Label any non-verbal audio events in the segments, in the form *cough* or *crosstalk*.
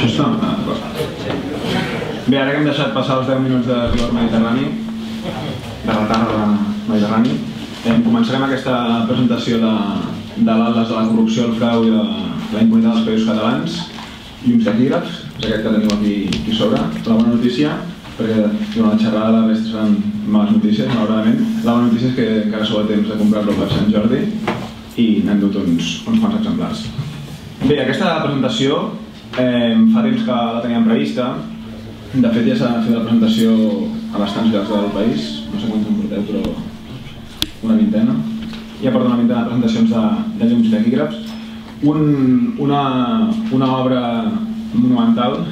Això està... Ah, d'acord. Bé, ara que hem deixat passar els 10 minuts de rigor mediterrani, de retard mediterrani, eh, començarem aquesta presentació de, de l'Atlas de la corrupció, el frau i de la impunitat dels països catalans i uns taquígrafs, és aquest que teniu aquí, aquí sobre. La bona notícia, perquè durant la xerrada la resta seran males notícies, malauradament. La bona notícia és que encara sou a temps de comprar-lo per Sant Jordi i n'hem dut uns, uns quants exemplars. Bé, aquesta presentació eh, fa temps que la teníem prevista. De fet, ja s'ha fet la presentació a bastants llocs del país. No sé quants en porteu, però una vintena. Ja porto una vintena de presentacions de, de llums taquígrafs. Un, una, una obra monumental,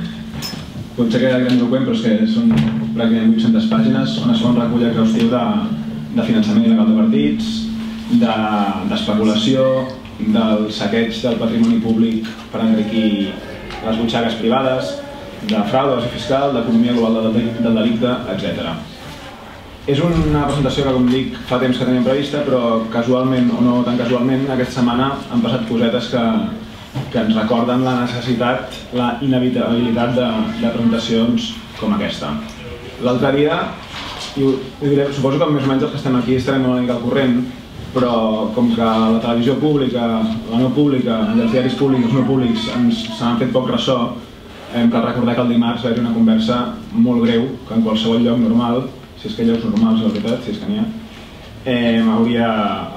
potser que grandiloquent, però és que són pràcticament 800 pàgines, on es fa un recull exhaustiu de, de finançament il·legal de partits, d'especulació, de, del saqueig del patrimoni públic per enriquir les butxaques privades, de frau, fiscal, d'economia global del, del delicte, etc. És una presentació que, com dic, fa temps que teníem prevista, però casualment o no tan casualment, aquesta setmana han passat cosetes que, que ens recorden la necessitat, la inevitabilitat de, de presentacions com aquesta. L'altre dia, i ho diré, suposo que més o menys els que estem aquí estarem una mica al corrent, però com que la televisió pública, la no pública, els diaris públics els no públics ens se n'han fet poc ressò, hem cal recordar que el dimarts va haver una conversa molt greu, que en qualsevol lloc normal si és que llocs normals, la veritat, si és que n'hi ha, eh, hauria,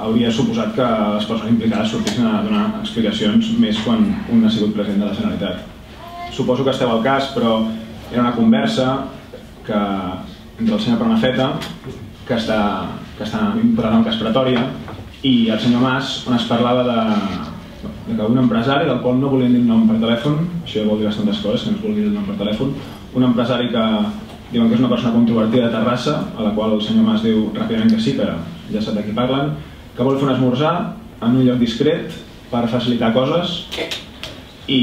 hauria suposat que les persones implicades sortissin a donar explicacions més quan un ha sigut president de la Generalitat. Suposo que esteu al cas, però era una conversa que, entre el senyor Pernafeta, que està, que està imputant un cas preratòria, i el senyor Mas, on es parlava de, de que un empresari, del qual no volien dir nom per telèfon, això vol dir bastantes coses, que no es vulgui dir el nom per telèfon, un empresari que diuen que és una persona controvertida de Terrassa, a la qual el senyor Mas diu ràpidament que sí, que ja sap de qui parlen, que vol fer un esmorzar en un lloc discret per facilitar coses i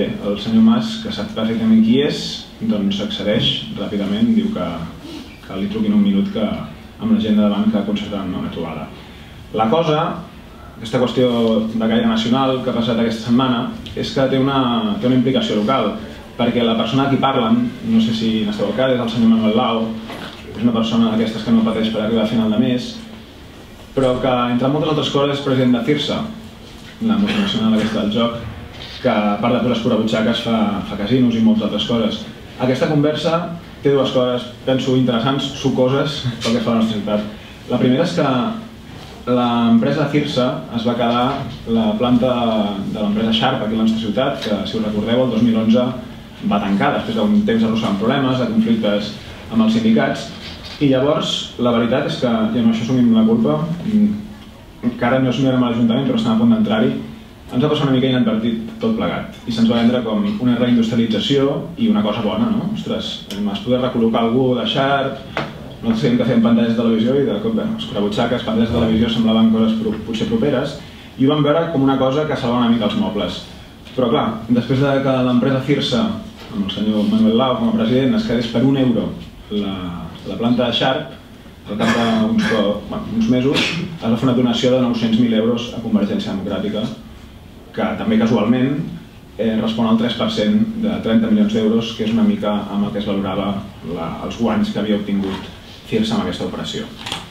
bé, el senyor Mas, que sap perfectament qui és, doncs accedeix ràpidament, diu que, que li truquin un minut que amb la gent de davant que concertaran una trobada. La cosa, aquesta qüestió de gaire nacional que ha passat aquesta setmana, és que té una, té una implicació local perquè la persona a qui parlen, no sé si n'esteu al cas, és el senyor Manuel Lau, és una persona d'aquestes que no pateix per arribar a final de mes, però que, entre moltes altres coses, és president de FIRSA, la multinacional aquesta del joc, que a part de posar escurabutxaques fa, fa casinos i moltes altres coses. Aquesta conversa té dues coses, penso, interessants, sucoses, pel que fa a la nostra ciutat. La primera és que l'empresa FIRSA es va quedar la planta de l'empresa Sharp aquí a la nostra ciutat, que si us recordeu el 2011 va tancar després d'un temps arrossegant problemes, de conflictes amb els sindicats, i llavors la veritat és que, i amb això assumim la culpa, encara no assumim a l'Ajuntament però estem a punt d'entrar-hi, ens va passar una mica inadvertit tot plegat i se'ns va vendre com una reindustrialització i una cosa bona, no? Ostres, es poder recol·locar algú de Sharp, nosaltres sabíem que fèiem pantalles de televisió i de cop, bueno, escurabutxaques, pantalles de televisió semblaven coses potser properes i ho vam veure com una cosa que salvava una mica els mobles. Però clar, després de que l'empresa FIRSA amb el senyor Manuel Lau com a president es quedés per un euro la, la planta de Sharp, al cap d'uns uns mesos es va fer una donació de 900.000 euros a Convergència Democràtica, que també casualment eh, respon al 3% de 30 milions d'euros, que és una mica amb el que es valorava la, els guanys que havia obtingut FIRSA amb aquesta operació.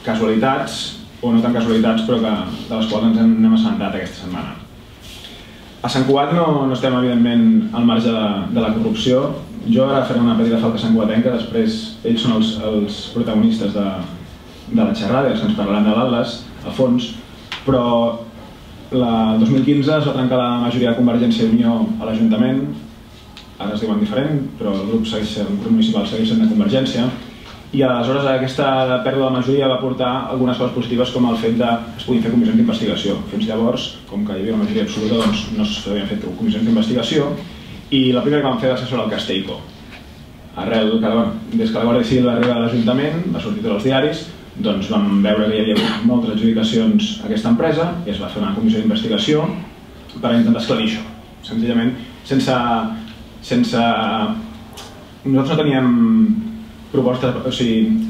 Casualitats, o no tan casualitats, però que, de les quals ens hem assentat aquesta setmana. A Sant Cugat no, no estem, evidentment, al marge de, de la corrupció. Jo ara faré una petita falca santcuatenca, després ells són els, els protagonistes de, de la xerrada, els que ens parlaran de l'Atlas, a fons, però la, el 2015 es va trencar la majoria de Convergència i Unió a l'Ajuntament, ara es diuen diferent, però el grup, segueix, el grup municipal segueix sent de Convergència, i aleshores aquesta pèrdua de majoria va portar algunes coses positives com el fet de que es puguin fer comissions d'investigació. Fins llavors, com que hi havia una majoria absoluta, doncs no s'havien fet comissions d'investigació i la primera que vam fer va ser sobre el Castellco. Arrel, que, bueno, des que la Guàrdia Civil va arribar a l'Ajuntament, va sortir tots els diaris, doncs vam veure que hi havia moltes adjudicacions a aquesta empresa i es va fer una comissió d'investigació per intentar esclarir això. Senzillament, sense, sense... Nosaltres no teníem propostes, o sigui,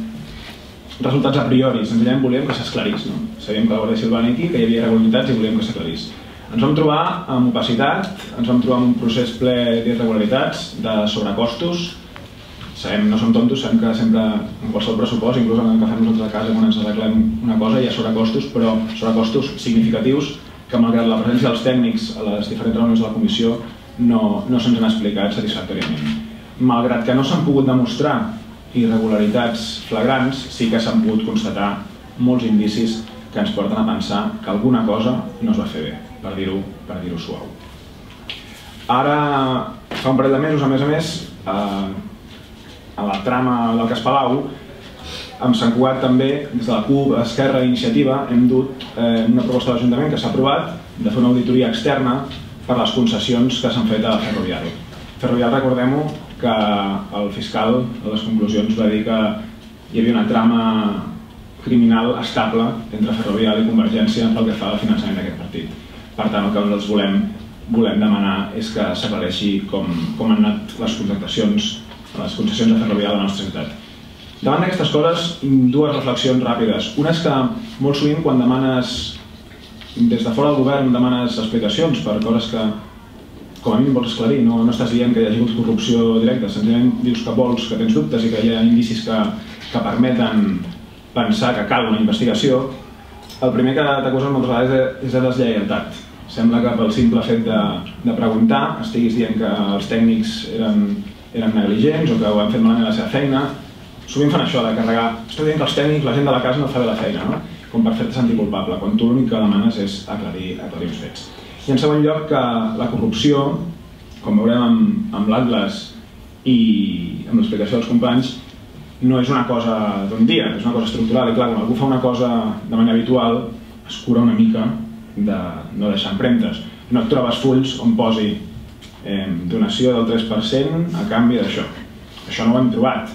resultats a priori, senzillament volíem que s'esclarís. No? Sabíem que la Guàrdia va aquí, que hi havia irregularitats i volíem que s'aclarís. Ens vam trobar amb opacitat, ens vam trobar amb un procés ple d'irregularitats, de sobrecostos, sabem, no som tontos, sabem que sempre en qualsevol pressupost, inclús en el que fem nosaltres a casa quan ens arreglem una cosa hi ha sobrecostos, però sobrecostos significatius que malgrat la presència dels tècnics a les diferents reunions de la comissió no, no se'ns han explicat satisfactòriament. Malgrat que no s'han pogut demostrar irregularitats flagrants, sí que s'han pogut constatar molts indicis que ens porten a pensar que alguna cosa no es va fer bé, per dir-ho per dir suau. Ara, fa un parell de mesos, a més a més, eh, a la trama del cas Palau, amb Sant Cugat també, des de la CUP, Esquerra i Iniciativa, hem dut eh, una proposta de l'Ajuntament que s'ha aprovat de fer una auditoria externa per les concessions que s'han fet a Ferrovial. Ferrovial, recordem-ho, que el fiscal a les conclusions va dir que hi havia una trama criminal estable entre Ferrovial i Convergència pel que fa al finançament d'aquest partit. Per tant, el que nosaltres volem, volem demanar és que s'aclareixi com, com han anat les contractacions les concessions de ferrovial a la nostra ciutat. Davant d'aquestes coses, dues reflexions ràpides. Una és que molt sovint quan demanes, des de fora del govern, demanes explicacions per coses que com a mínim vols esclarir, no, no estàs dient que hi ha hagut corrupció directa, senzillament dius que vols, que tens dubtes i que hi ha indicis que, que permeten pensar que cal una investigació, el primer que t'acusen moltes vegades és de deslleialtat. Sembla que pel simple fet de, de preguntar estiguis dient que els tècnics eren eren negligents o que ho han fet malament la seva feina. Sovint fan això de carregar, estic dient que els tècnics, la gent de la casa no fa bé la feina, no? com per fer-te sentir culpable, quan tu l'únic que demanes és aclarir, aclarir els fets. I en segon lloc que la corrupció, com veurem amb, amb l'Atlas i amb l'explicació dels companys, no és una cosa d'un dia, és una cosa estructural i clar, quan algú fa una cosa de manera habitual es cura una mica de no deixar empremtes. No et trobes fulls on posi eh, donació del 3% a canvi d'això. Això no ho hem trobat.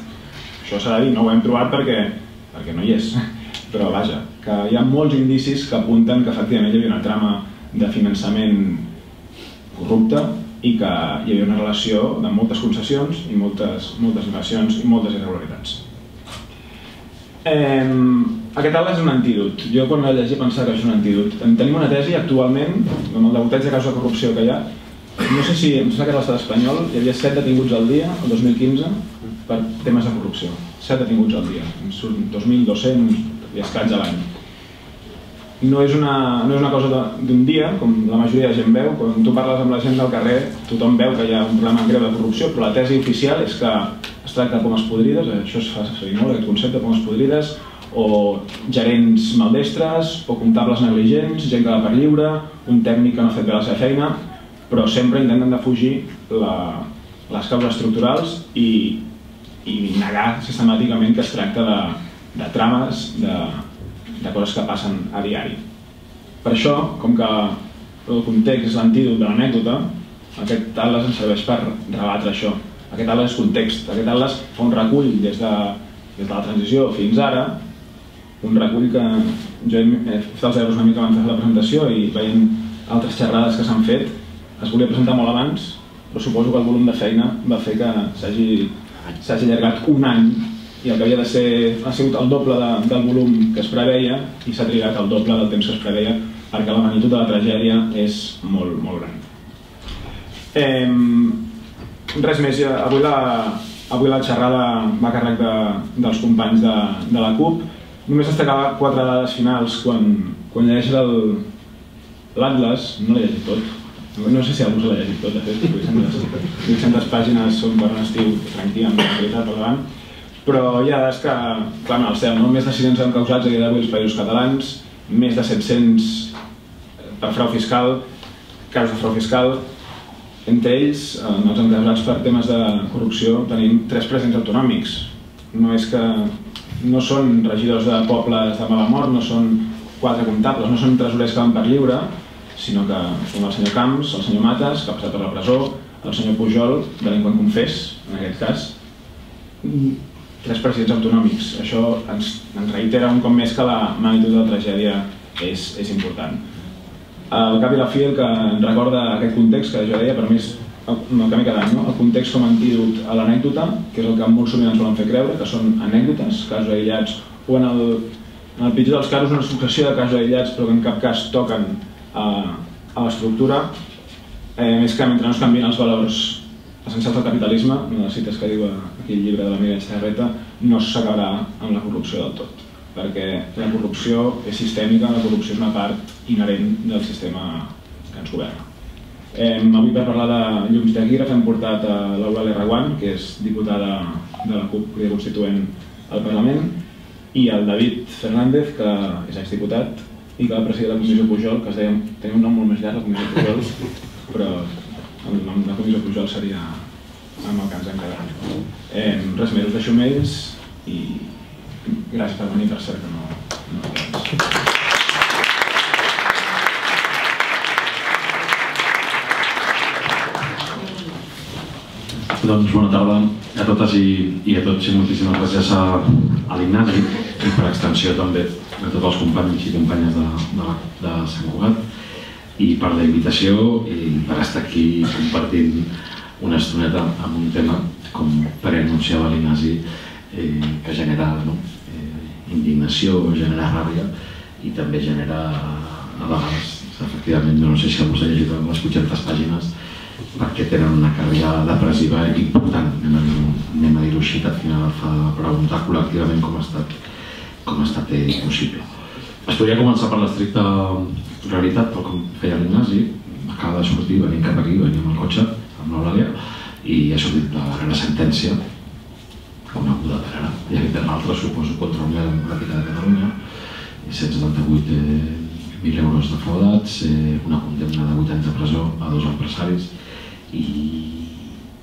Això s'ha de dir, no ho hem trobat perquè, perquè no hi és. *laughs* Però vaja, que hi ha molts indicis que apunten que efectivament hi havia una trama de finançament corrupte i que hi havia una relació de moltes concessions i moltes, moltes donacions i moltes irregularitats. Eh, aquest alt és un antídot. Jo quan el llegia pensava que és un antídot. Tenim una tesi actualment, amb el degoteig de casos de corrupció que hi ha, no sé si, em sembla que a l'estat espanyol hi havia 7 detinguts al dia, el 2015, per temes de corrupció. 7 detinguts al dia, 2.200 i escats a l'any. No és, una, no és una cosa d'un dia, com la majoria de gent veu, quan tu parles amb la gent del carrer, tothom veu que hi ha un problema greu de corrupció, però la tesi oficial és que es tracta de pomes podrides, això es fa servir molt, aquest concepte de pomes podrides, o gerents maldestres, o comptables negligents, gent que va per lliure, un tècnic que no ha fet bé la seva feina, però sempre intenten defugir la, les causes estructurals i, i negar sistemàticament que es tracta de, de trames, de, de coses que passen a diari. Per això, com que el context és l'antídot de l'anècdota, aquest atles ens serveix per rebatre això. Aquest atles és context, aquest atles fa un recull des de, des de la transició fins ara, un recull que jo he fet els euros una mica abans de la presentació i veient altres xerrades que s'han fet, es volia presentar molt abans, però suposo que el volum de feina va fer que s'hagi allargat un any i el que havia de ser, ha sigut el doble de, del volum que es preveia i s'ha trigat el doble del temps que es preveia perquè la magnitud de la tragèdia és molt, molt gran. Eh, res més, avui la, avui la xerrada va a càrrec de, dels companys de, de la CUP. Només destacava quatre dades finals quan, quan llegeixes l'Atlas, no l'he llegit tot, no sé si algú se l'ha llegit tot, de fet, 800, 800 pàgines són per un estiu tranquil, amb qualitat per davant, però hi ha dades que clamen al cel, no? més de 600 han causats a dia d'avui els països catalans, més de 700 eh, per frau fiscal, casos de frau fiscal, entre ells, en els encausats per temes de corrupció, tenim tres presidents autonòmics. No és que no són regidors de pobles de mala mort, no són quatre comptables, no són tresorers que van per lliure, sinó que som el senyor Camps, el senyor Mates, que ha passat per la presó, el senyor Pujol, delinqüent confés, en aquest cas, tres presidents autonòmics. Això ens, ens reitera un cop més que la magnitud de la tragèdia és, és important. El cap i la fi el que recorda aquest context, que jo deia, per mi és el que m'he quedat, no? el context com a antídot a l'anècdota, que és el que molt sovint ens volen fer creure, que són anècdotes, casos aïllats, o en el, en el pitjor dels casos una successió de casos aïllats però que en cap cas toquen a, a l'estructura, eh, més que mentre no es canvien els valors essencials del capitalisme, una de les cites que diu aquí el llibre de la Miguel Serreta, no s'acabarà amb la corrupció del tot, perquè la corrupció és sistèmica, la corrupció és una part inherent del sistema que ens governa. Eh, avui per parlar de llums taquígrafs hem portat a l'Eulàlia Reguant, que és diputada de la CUP Crida Constituent al Parlament, i el David Fernández, que és exdiputat i que va presidir la Comissió Pujol, que es deia, tenia un nom molt més llarg, la Comissió Pujol, però el nom de la Comissió Pujol seria amb el que ens hem quedat. Eh, res més, us deixo més i gràcies per venir, per cert que no, no Doncs bona tarda a totes i, i a tots i moltíssimes gràcies a, a l'Ignasi i per extensió també a tots els companys i companyes de, de, de Sant Cugat i per la invitació i per estar aquí compartint una estoneta amb un tema com preanunciava l'Ignasi eh, que genera no? eh, indignació, genera ràbia i també genera a vegades efectivament, no sé si algú s'ha llegit les 800 pàgines perquè tenen una càrrega depressiva important, anem a dir-ho dir, així, al final fa preguntar col·lectivament com ha estat, com ha estat possible. Es podria començar per l'estricta realitat, però com feia l'Ignasi, acaba de sortir, venint cap aquí, venim el cotxe, amb l'Eulàlia, i ha sortit la darrera sentència, coneguda per ara, i aquest en altre, suposo, contra Unió Democràtica de Catalunya, 178 eh, 1.000 euros defraudats, eh, una condemna de 8 anys de presó a dos empresaris, i,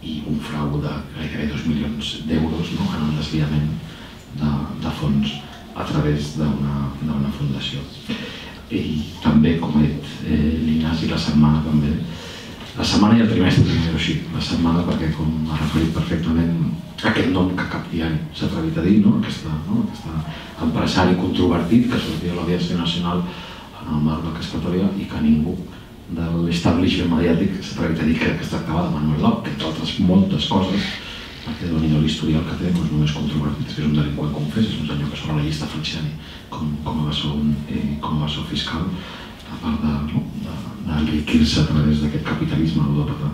i un frau de gairebé 2 milions d'euros no, en el desviament de, de fons a través d'una fundació. I també, com ha dit eh, l'Ignasi, la setmana també, la setmana i el trimestre, primer així, la setmana perquè com ha referit perfectament aquest nom que cap diari s'ha atrevit a dir, no? Aquesta, no? Aquesta empresari controvertit que sortia a l'Audiència Nacional en el marc de Cascatòria i que ningú de l'establishment mediàtic s'atrevit a dir que, es tractava de Manuel que entre altres moltes coses, perquè nhi l'historial que té no és controvertit, és un delinqüent confés, és un senyor que sobre la llista Falciani com, com a bessó, eh, com a bessó fiscal, a part d'enriquir-se a través d'aquest capitalisme ludòpata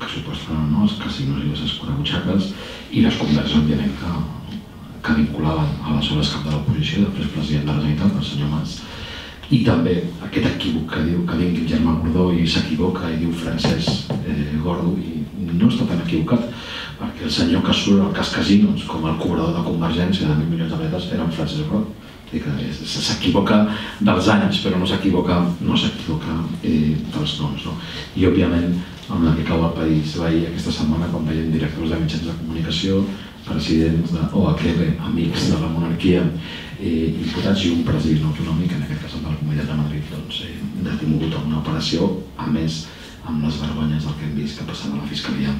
que suposa no, els casinos i les escurabutxaques i les converses, òbviament, que, que vinculaven a les hores cap de l'oposició, després president de la Generalitat, el senyor Mas, i també aquest equívoc que diu que vingui el germà Gordó i s'equivoca i diu Francesc eh, Gordo i no està tan equivocat perquè el senyor que surt al cas Casinos com el cobrador de Convergència de 1.000 milions de metres era en Francesc Gordo s'equivoca dels anys però no s'equivoca no s'equivoca eh, dels noms no? i òbviament amb la que cau el país veia aquesta setmana quan veiem directors de mitjans de comunicació presidents de OHL, amics de la monarquia eh, imputats i un president autonòmic, en aquest cas de la Comunitat de Madrid, doncs, eh, detingut en una operació, a més amb les vergonyes del que hem vist que passava a la Fiscalia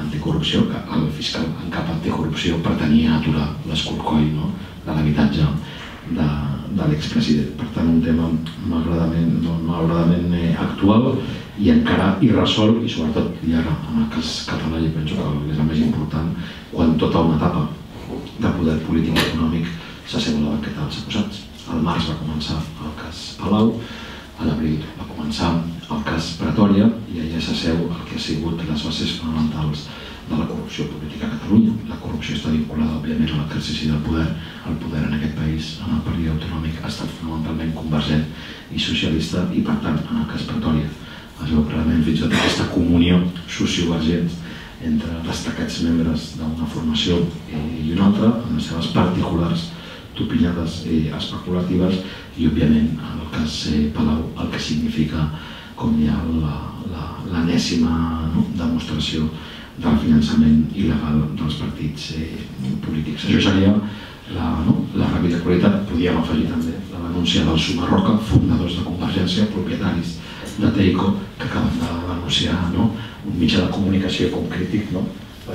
Anticorrupció, que el fiscal en cap anticorrupció pretenia aturar l'escorcoll no? de l'habitatge de, de l'expresident. Per tant, un tema malauradament, no, malauradament eh, actual i encara irresolt i sobretot, i ara en el cas català jo penso que és el més important, quan tota una etapa de poder polític i econòmic s'asseu a la banqueta dels acusats. Al març va començar el cas Palau, a l'abril va començar el cas Pretòria i allà s'asseu el que ha sigut les bases fonamentals de la corrupció política a Catalunya. La corrupció està vinculada, òbviament, a l'exercici del poder. El poder en aquest país, en el període autonòmic, ha estat fonamentalment convergent i socialista i, per tant, en el cas Pretòria es veu clarament fins i tot aquesta comunió sociovergent entre destacats membres d'una formació i una altra, amb les seves particulars tupinades eh, especulatives i òbviament en el cas eh, Palau el que significa com hi ha l'enèsima no, demostració del finançament il·legal dels partits eh, polítics. Això seria la, no, la ràpida qualitat. Podíem afegir també la denúncia del Sumarroca, fundadors de Convergència, propietaris de Teico, que acaben de denunciar no, un mitjà de comunicació com crític no,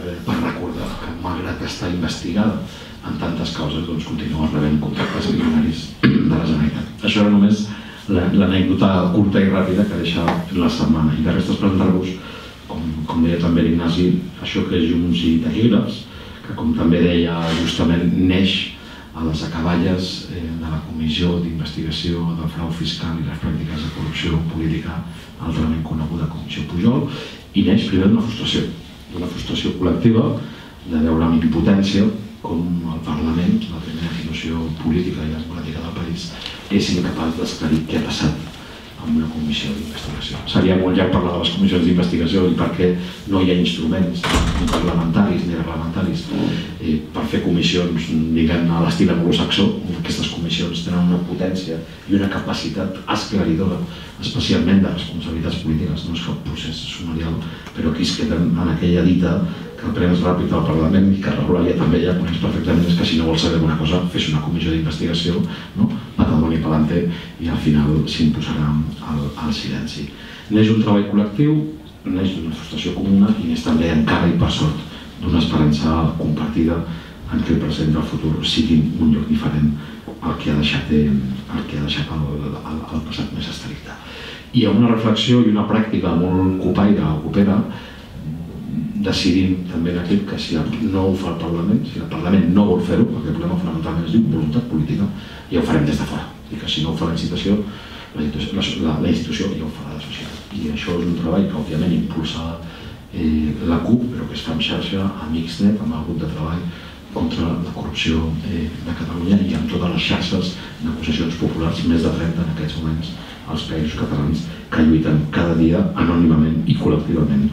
per, recordar que malgrat estar investigada en tantes causes doncs, continuen rebent contractes milionaris de la Generalitat. Això era només l'anècdota curta i ràpida que deixa la setmana. I de restes presentar-vos, com, com deia també l'Ignasi, això que és Junts i Taquígrafs, que com també deia justament neix a les acaballes eh, de la Comissió d'Investigació del Frau Fiscal i les pràctiques de corrupció política, altrament coneguda Comissió Pujol, i neix primer d'una frustració, d'una frustració col·lectiva de veure amb impotència com el Parlament, la primera institució política i democràtica del país, és incapaç d'esclarir què ha passat amb una comissió d'investigació. Seria molt llarg parlar de les comissions d'investigació i perquè no hi ha instruments ni parlamentaris ni reglamentaris eh, per fer comissions, diguem a l'estil anglosaxó. Aquestes comissions tenen una potència i una capacitat esclaridora, especialment de responsabilitats polítiques, no és cap procés sumarial, però aquí es queden en aquella dita que prens ràpid al Parlament i que ja també ja coneix perfectament és que si no vols saber alguna cosa fes una comissió d'investigació no? patadón i palante i al final s'imposarà el, el silenci. Neix un treball col·lectiu, neix d'una frustració comuna i neix també encara i per sort d'una esperança compartida en què el present i el futur siguin un lloc diferent al que ha deixat, eh, el, que ha deixat el, el, el passat més estricte. Hi ha una reflexió i una pràctica molt copaire copera decidim també en aquest que si no ho fa el Parlament, si el Parlament no vol fer-ho, perquè el problema fonamentalment es diu voluntat política, ja ho farem des de fora. I que si no ho fa la institució, la la, la institució ja ho farà la societat. I això és un treball que òbviament impulsa eh, la CUP, però que es fa en xarxa amb Xnet, amb el grup de treball contra la corrupció eh, de Catalunya i amb totes les xarxes d'acusacions populars, més de 30 en aquests moments, als països catalans que lluiten cada dia anònimament i col·lectivament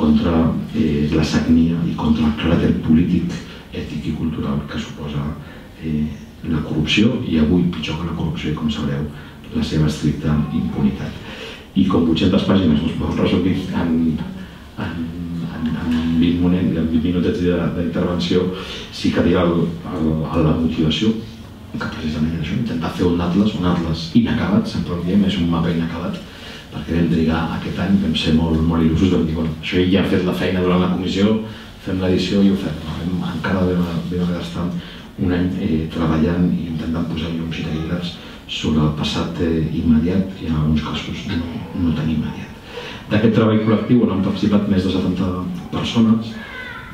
contra eh, la sagnia i contra el caràcter polític, ètic i cultural que suposa eh, la corrupció i avui, pitjor que la corrupció, com sabreu, la seva estricta impunitat. I com 800 pàgines us podeu resumir en, en, en, en 20, moment, en 20 minutets d'intervenció, sí que dirà el, el, el, la motivació, que precisament és això, intentar fer un atlas, un atlas inacabat, sempre el diem, és un mapa inacabat, perquè vam trigar aquest any, vam ser molt, molt il·lusos, vam dir, bueno, això ja hem fet la feina durant la comissió, fem l'edició i ho fem. Vam, encara vam, vam haver d'estar un any eh, treballant i intentant posar llums i taquígrafs sobre el passat eh, immediat i en alguns casos no, no tan immediat. D'aquest treball col·lectiu on han participat més de 70 persones,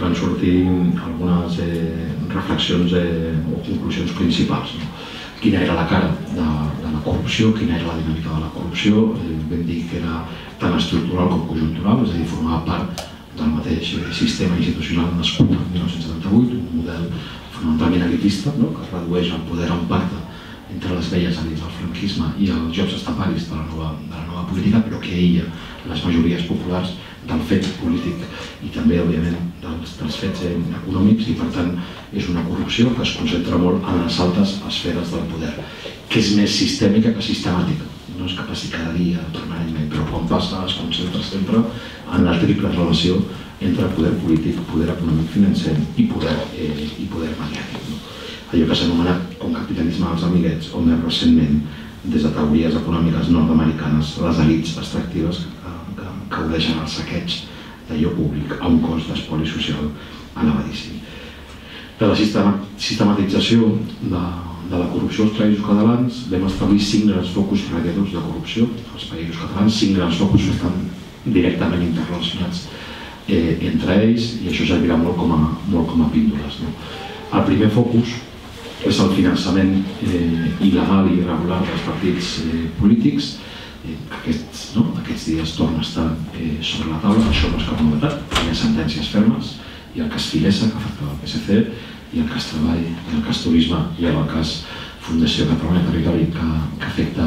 van sortir algunes eh, reflexions eh, o conclusions principals. No? Quina era la cara de, de la corrupció, quina era la dinàmica de la corrupció, eh, vam dir que era tan estructural com conjuntural, és a dir, formava part del mateix sistema institucional nascut en 1978, un model fonamentalment elitista, no? que es redueix el poder un pacte entre les velles elits del franquisme i els jocs estamparis de la nova, de la nova política, però que ella, les majories populars, del fet polític i també, òbviament, dels, dels fets econòmics i, per tant, és una corrupció que es concentra molt en les altes esferes del poder, que és més sistèmica que sistemàtica. No és que passi cada dia, permanentment, però quan passa es concentra sempre en la triple relació entre poder polític, poder econòmic financer i poder, eh, i poder mediàtic. No? Allò que s'ha anomenat com capitalisme dels amiguets, o més recentment, des de teories econòmiques nord-americanes, les elites extractives que gaudeixen el saqueig d'allò públic a un cost d'espoli social elevadíssim. De la sistematització de, de la corrupció als països catalans vam establir cinc grans focus radiadors de corrupció als països catalans, cinc grans focus que estan directament interrelacionats eh, entre ells i això servirà molt com a, molt com a píndoles. No? El primer focus és el finançament eh, il·legal i irregular dels partits eh, polítics aquests, no? aquests dies torna a estar eh, sobre la taula, això no és cap novetat, hi ha sentències fermes, i el cas Filesa, que afecta el PSC, i el cas Treball, i el cas Turisme, i el cas Fundació Catalunya Territori, que, que, afecta,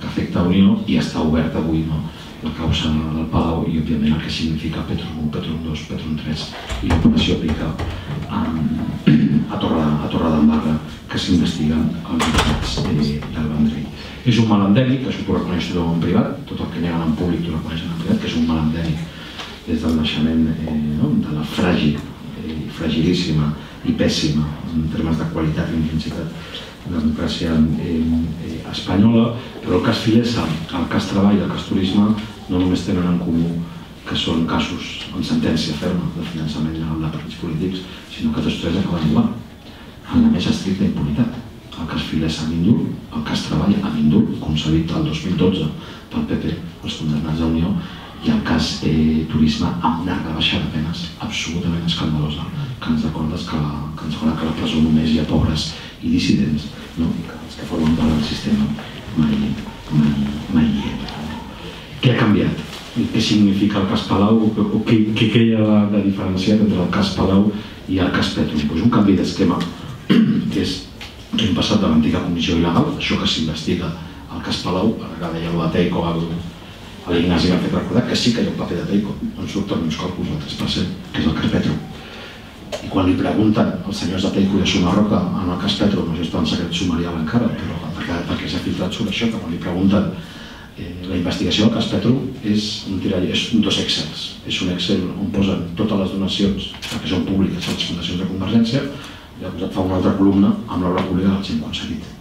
que afecta Unió, i està obert avui no? la causa del Palau i, òbviament, el que significa Petron 1, Petron 2, Petron 3 i l'operació Pica a, a Torre d'Embarra, que s'investiguen els eh, del Vendrell. És un mal endèmic, això t'ho reconeix tothom en privat, tot el que neguen en públic t'ho reconeixen en privat, que és un mal endèmic des del naixement eh, no? de la fràgil, eh, fragilíssima i pèssima en termes de qualitat i intensitat democràcia eh, eh, espanyola, però el cas Filesa, el cas Treball i el cas Turisme no només tenen en comú que són casos amb sentència ferma de finançament legal de partits polítics, sinó que tots tres acaben igual, en la més estricta impunitat el cas Filesa amb indult, el cas Treball amb s'ha dit el 2012 pel PP, els condemnats a Unió, i el cas eh, Turisme amb una rebaixa de penes absolutament escandalosa que ens recordes que, que ens recorda que la presó només hi ha pobres i dissidents, no? i que els que formen part del sistema mai, mai, mai hi ha. Què ha canviat? Què significa el cas Palau? O, què, què creia de, de diferenciat entre el cas Palau i el cas Petro? Pues un canvi d'esquema, que és que hem passat de l'antiga comissió il·legal, això que s'investiga el cas Palau, ara deia de Teico, l'Ignasi m'ha fet recordar que sí que hi ha un paper de Teico, on surten uns càlculs del 3%, que és el cas Petro. I quan li pregunten als senyors de Teico i de Sumarroca en el cas Petro, no sé si està en secret sumarial encara, però perquè, perquè s'ha filtrat sobre això, que quan li pregunten la investigació del cas Petro és un tirall, és un dos excels. És un excel on posen totes les donacions, perquè són públiques a les fundacions de Convergència, i ha posat fa una altra columna amb l'obra pública que els hem aconseguit.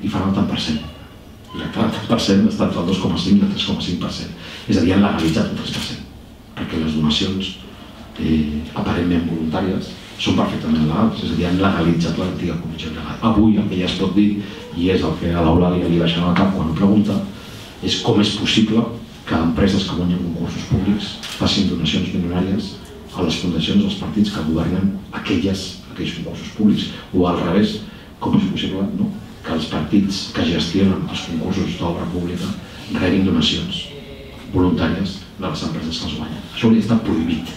I fan el tant per cent i el 40% està entre el 2,5 i el 3,5%. És a dir, han legalitzat un 3%, perquè les donacions eh, aparentment voluntàries són perfectament legals, és a dir, han legalitzat l'antiga comissió legal. Avui el que ja es pot dir, i és el que a l'Eulàlia li baixen al cap quan ho pregunta, és com és possible que empreses que guanyen concursos públics facin donacions milionàries a les fundacions dels partits que governen aquelles, aquells concursos públics, o al revés, com és possible no? que els partits que gestionen els concursos d'obra pública rebin donacions voluntàries de les empreses que els guanyen. Això hauria estat prohibit.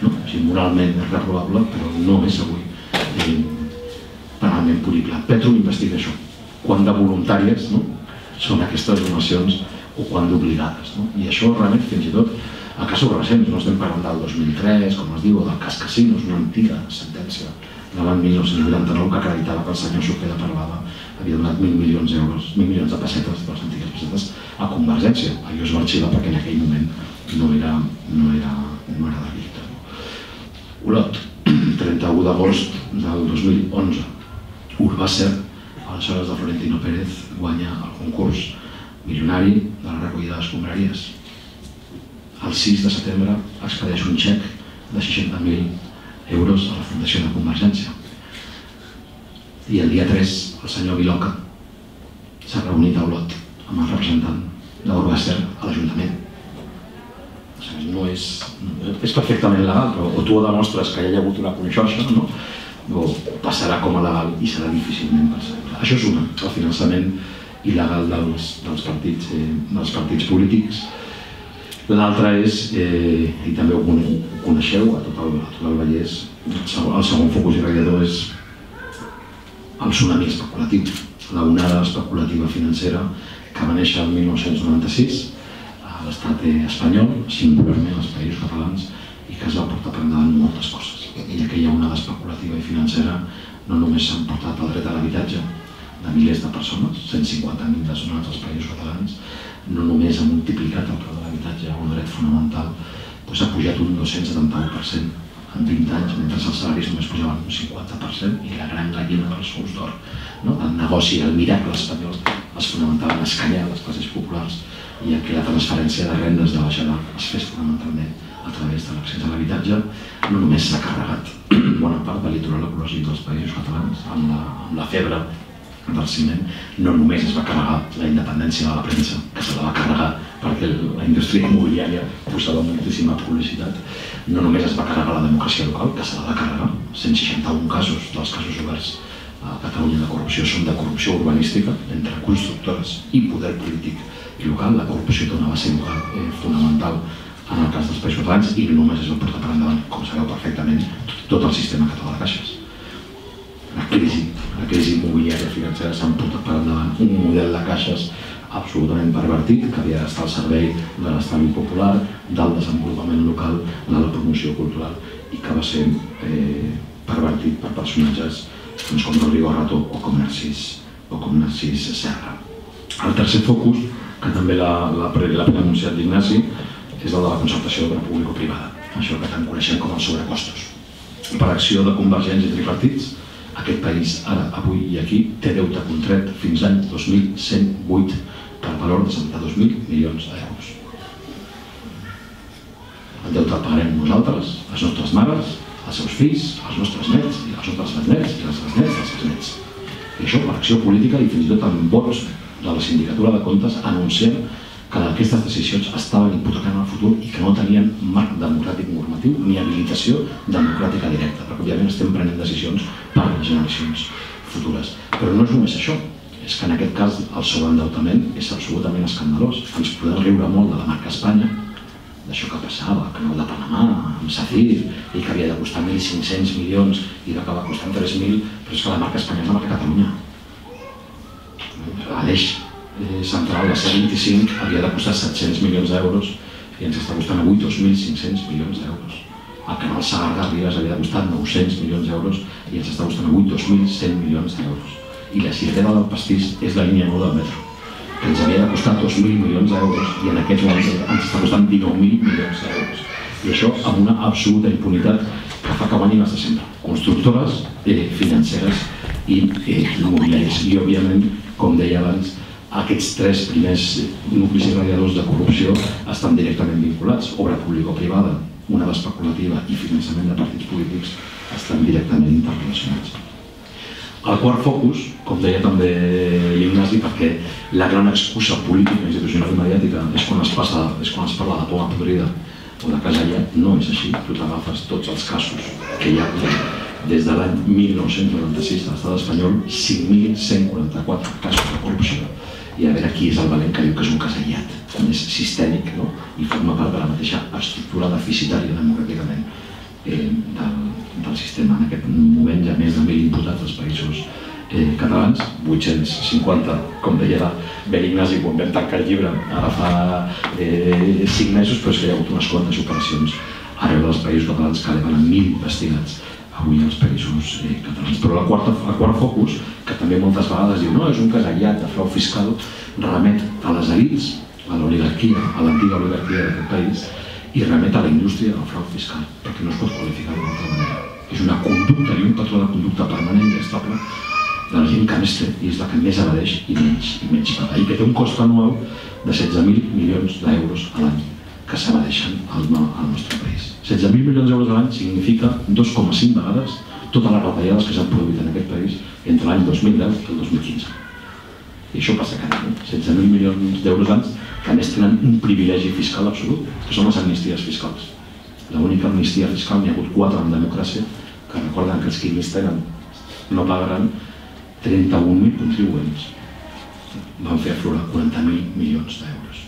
No? O sigui, moralment és reprovable, però no és avui eh, penalment punible. Petro investiga això. Quan de voluntàries no? Són aquestes donacions o quan d'obligades. No? I això realment fins i tot a casos recents, no estem parlant del 2003, com es diu, o del cas Casino, és una antiga sentència de l'any 1989 que acreditava que el senyor Suqueda parlava havia donat mil milions d'euros, mil milions de pessetes, de les antigues pessetes, a Convergència. Allò es va arxivar perquè en aquell moment no era, no era, no era delicte. Olot, *clears throat* 31 d'agost del 2011. Urbàcer, aleshores de Florentino Pérez, guanya el concurs milionari de la recollida d'escombraries. El 6 de setembre expedeix un xec de 60.000 euros a la Fundació de Convergència i el dia 3 el senyor Viloca s'ha reunit a Olot amb el representant d'Urbàcer a l'Ajuntament. No és, és perfectament legal, però o tu ho demostres que ja hi ha hagut una conxorxa, no? o passarà com a legal i serà difícilment perseguible. Això és una, el finançament il·legal dels, dels, partits, eh, dels partits polítics. L'altra és, eh, i també ho coneixeu a tot el, a tot el Vallès, el segon, el segon focus és el tsunami especulatiu, la onada especulativa financera que va néixer el 1996 a l'estat espanyol, singularment als països catalans, i que es va portar per endavant moltes coses. I aquella onada especulativa i financera no només s'han portat el dret a l'habitatge de milers de persones, 150.000 desnonats als països catalans, no només ha multiplicat el preu de l'habitatge, un dret fonamental, doncs ha pujat un 271% en 20 anys, mentre els salaris només pujaven un 50% i la gran gallina dels sous d'or. No? El negoci, el miracle espanyol es fonamentava en escanyar les classes populars i en què la transferència de rendes de baixada es fes fonamentalment a través de l'accés a l'habitatge, no només s'ha carregat *clears throat* bona part del litoral ecològic dels països catalans amb la, amb la febre del ciment, no només es va carregar la independència de la premsa, que se la va carregar perquè la indústria immobiliària posava moltíssima publicitat, no només es va carregar la democràcia local, que se la va carregar, 161 casos dels casos oberts a Catalunya de corrupció són de corrupció urbanística entre constructores i poder polític i local. La corrupció té una base local eh, fonamental en el cas dels països catalans i no només es va portar per endavant, com sabeu perfectament, tot el sistema català de caixes. La crisi immobiliària financera s'han portat per endavant un model de caixes absolutament pervertit, que havia d'estar al servei de l'estalvi popular, del desenvolupament local, de la promoció cultural, i que va ser eh, pervertit per personatges doncs, com Rodrigo Rato o com Narcís, o com Narcís Serra. El tercer focus, que també l'ha preanunciat l'Ignasi, és el de la concertació d'obra público-privada, això que tant coneixem com els sobrecostos. Per acció de convergents i tripartits, aquest país, ara, avui i aquí, té deute contret fins l'any 2108 per valor de 72.000 milions d'euros. El deute el pagarem nosaltres, les nostres mares, els seus fills, els nostres nets, i els nostres nets i els nets dels nets. I això per acció política i fins i tot amb vots de la sindicatura de comptes anunciem que aquestes decisions estaven hipotecant el futur i que no tenien marc democràtic normatiu ni habilitació democràtica directa, perquè òbviament estem prenent decisions per a les generacions futures. Però no és només això, és que en aquest cas el sobreendeutament és absolutament escandalós. Ens podem riure molt de la marca Espanya, d'això que passava, el canal de Panamà, amb Safir, i que havia de costar 1.500 milions i va acabar costant 3.000, però és que la marca Espanya és la marca Catalunya. L'eix eh, central, la C25, havia de costar 700 milions d'euros i ens està costant avui 2.500 milions d'euros. El canal Sagarra-Garrigues havia de costar 900 milions d'euros i ens està costant avui 2.100 milions d'euros. I la cirera del pastís és la línia 9 del metro, que ens havia de costar 2.000 milions d'euros i en aquests moments ens està costant 19.000 milions d'euros. I això amb una absoluta impunitat que fa que guanyin les de sempre. Constructores, eh, financeres i eh, immobiliàries. I, òbviament, com deia abans, aquests tres primers nuclis irradiadors de corrupció estan directament vinculats. Obra pública o privada, una d'especulativa i finançament de partits polítics estan directament interrelacionats. El quart focus, com deia també l'Ignasi, perquè la gran excusa política, institucional i mediàtica és quan es, passa, és quan es parla de poma podrida o de casalla, no és així. Tu t'agafes tots els casos que hi ha des de l'any 1996 a l'estat espanyol 5.144 casos de corrupció i a veure qui és el valent que diu que és un cas aïllat, és sistèmic no? i forma part de la mateixa estructura deficitària democràticament eh, del, del sistema. En aquest moment ha més de 1.000 imputats als països eh, catalans, 850, com deia Ben Ignasi quan vam tancar el llibre, ara fa eh, 5 mesos, però és que hi ha hagut unes quantes operacions arreu dels països catalans que eleven a 1.000 investigats avui als països eh, catalans. Però la quarta, el quart focus, que també moltes vegades diu no, és un cas aïllat de frau fiscal, remet a les elites, a l'oligarquia, a l'antiga oligarquia d'aquest país, i remet a la indústria del frau fiscal, perquè no es pot qualificar d'una altra manera. És una conducta i un patró de conducta permanent i estable de la gent que més té i és la que més evadeix i menys i menys paga i que té un cost anual de 16.000 milions d'euros a l'any que s'evadeixen al, al nostre país. 16.000 milions d'euros a l'any significa 2,5 vegades totes les retallades que s'han produït en aquest país entre l'any 2010 i el 2015. I això passa cada any. 16.000 milions d'euros l'any que a més tenen un privilegi fiscal absolut, que són les amnisties fiscals. L'única amnistia fiscal, n'hi ha hagut quatre en democràcia, que recorden que els qui més tenen no pagaran 31.000 contribuents. Van fer aflorar 40.000 milions d'euros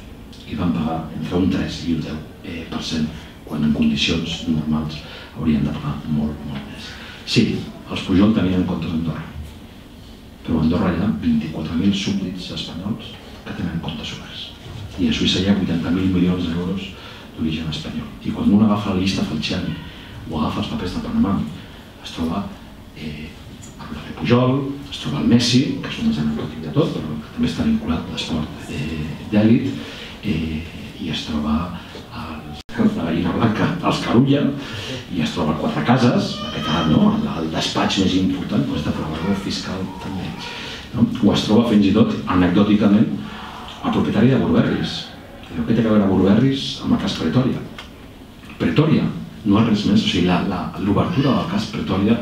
i van pagar entre un 3 i un 10% eh, quan en condicions normals haurien de pagar molt, molt més. Sí, els Pujol tenien comptes a Andorra, però a Andorra hi ha 24.000 súbdits espanyols que tenen comptes oberts i a Suïssa hi ha 80.000 milions d'euros d'origen espanyol. I quan un agafa la llista Falciani o agafa els papers de Panamà, es troba eh, el de Pujol, es troba el Messi, que és un anecdòtic de tot, però que també està vinculat a l'esport eh, d'èlit, eh, i es troba el, la gallina blanca, els Carulla, i es troba Quatre Cases, aquest any, no? el, despatx més important doncs, de proveïdor fiscal també. No? O es troba fins i tot, anecdòticament, el propietari de Burberris. Allò que té a veure Burberris amb el cas Pretòria. Pretòria no és res més, o sigui, l'obertura del cas Pretòria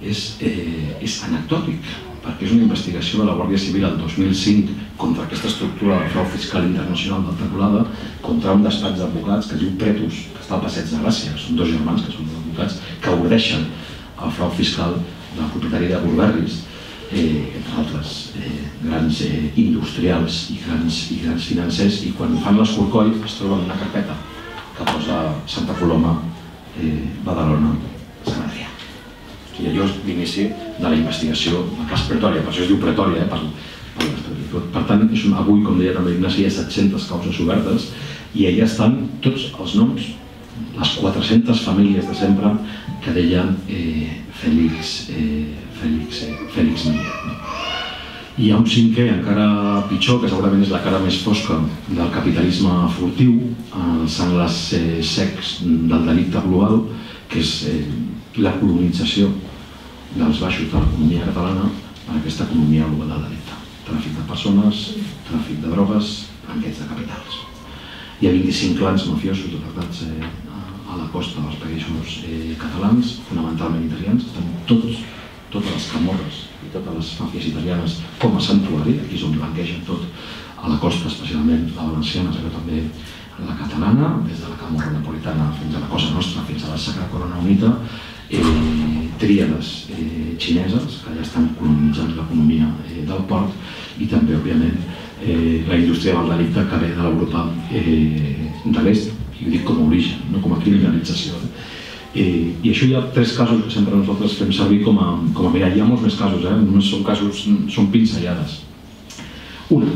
és, eh, és anecdòtic, perquè és una investigació de la Guàrdia Civil el 2005 contra aquesta estructura de frau fiscal internacional d'alta colada, contra un despatx d'advocats que diu Pretus, que està al passeig de Gràcia, són dos germans que són advocats, que ordeixen el frau fiscal del propietari de Burberris, eh, entre altres eh, grans eh, industrials i grans, i grans financers, i quan fan l'escorcoll es troben una carpeta que posa Santa Coloma, eh, Badalona, Sant Adrià. I allò és l'inici de la investigació del cas Pretòria, per això es diu Pretòria, eh, per, per, per tant, és un, avui, com deia també l'Ignasi, hi ha 700 causes obertes i allà estan tots els noms, les 400 famílies de sempre que deien eh, Fèlix, eh, Fèlix, eh, Fèlix Millet. No? Hi ha un cinquè encara pitjor, que segurament és la cara més fosca del capitalisme furtiu, els angles eh, secs del delicte global, que és eh, la colonització dels baixos de l'economia catalana per aquesta economia global del delicte. Tràfic de persones, tràfic de drogues, banquets de capitals. Hi ha 25 clans mafiosos detectats eh, a la costa dels països eh, catalans, fonamentalment italians, estan tots totes les camorres i totes les màfies italianes com a santuari, aquí és on blanquegen tot a la costa, especialment la valenciana, però també la catalana, des de la Camorra Napolitana fins a la Cosa Nostra, fins a la Sacra Corona Unita, eh, tríades eh, xineses que ja estan colonitzant l'economia eh, del port i també, òbviament, eh, la indústria del delicte que ve de l'Europa eh, de l'est, i ho dic com a origen, no com a criminalització. Eh, I això hi ha tres casos que sempre nosaltres fem servir com a, com a. Hi ha molts més casos, eh? només són casos, són pinzellades. Una,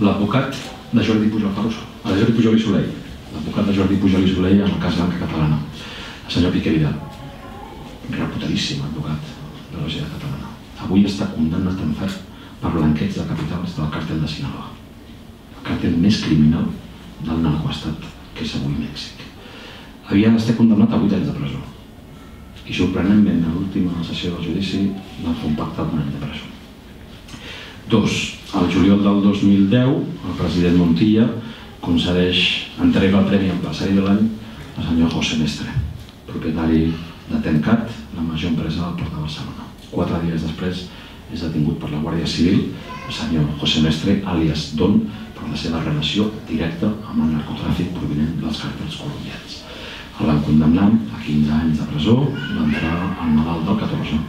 l'advocat de Jordi Pujol Caruso, de Jordi Pujol i Soleil, l'advocat de Jordi Pujol i Soleil en el cas Banca Catalana, el senyor Piqué Vidal, reputadíssim advocat de la societat catalana. Avui està condemnat en ferm per blanqueig de capitals del càrtel de Sinaloa, el càrtel més criminal del narcoestat que és avui Mèxic. Havia d'estar condemnat a 8 anys de presó i sorprenentment a l'última sessió del judici va fer un pacte d'un any de presó. Dos, al juliol del 2010, el president Montilla concedeix, entrega el Premi Empresari de l'any al senyor José Mestre, propietari de Tencat, la major empresa del Port de Barcelona. Quatre dies després és detingut per la Guàrdia Civil el senyor José Mestre, àlies Don, per la seva relació directa amb el narcotràfic provinent dels càrtels colombians. El van condemnar a 15 anys de presó, va entrar al Nadal del 14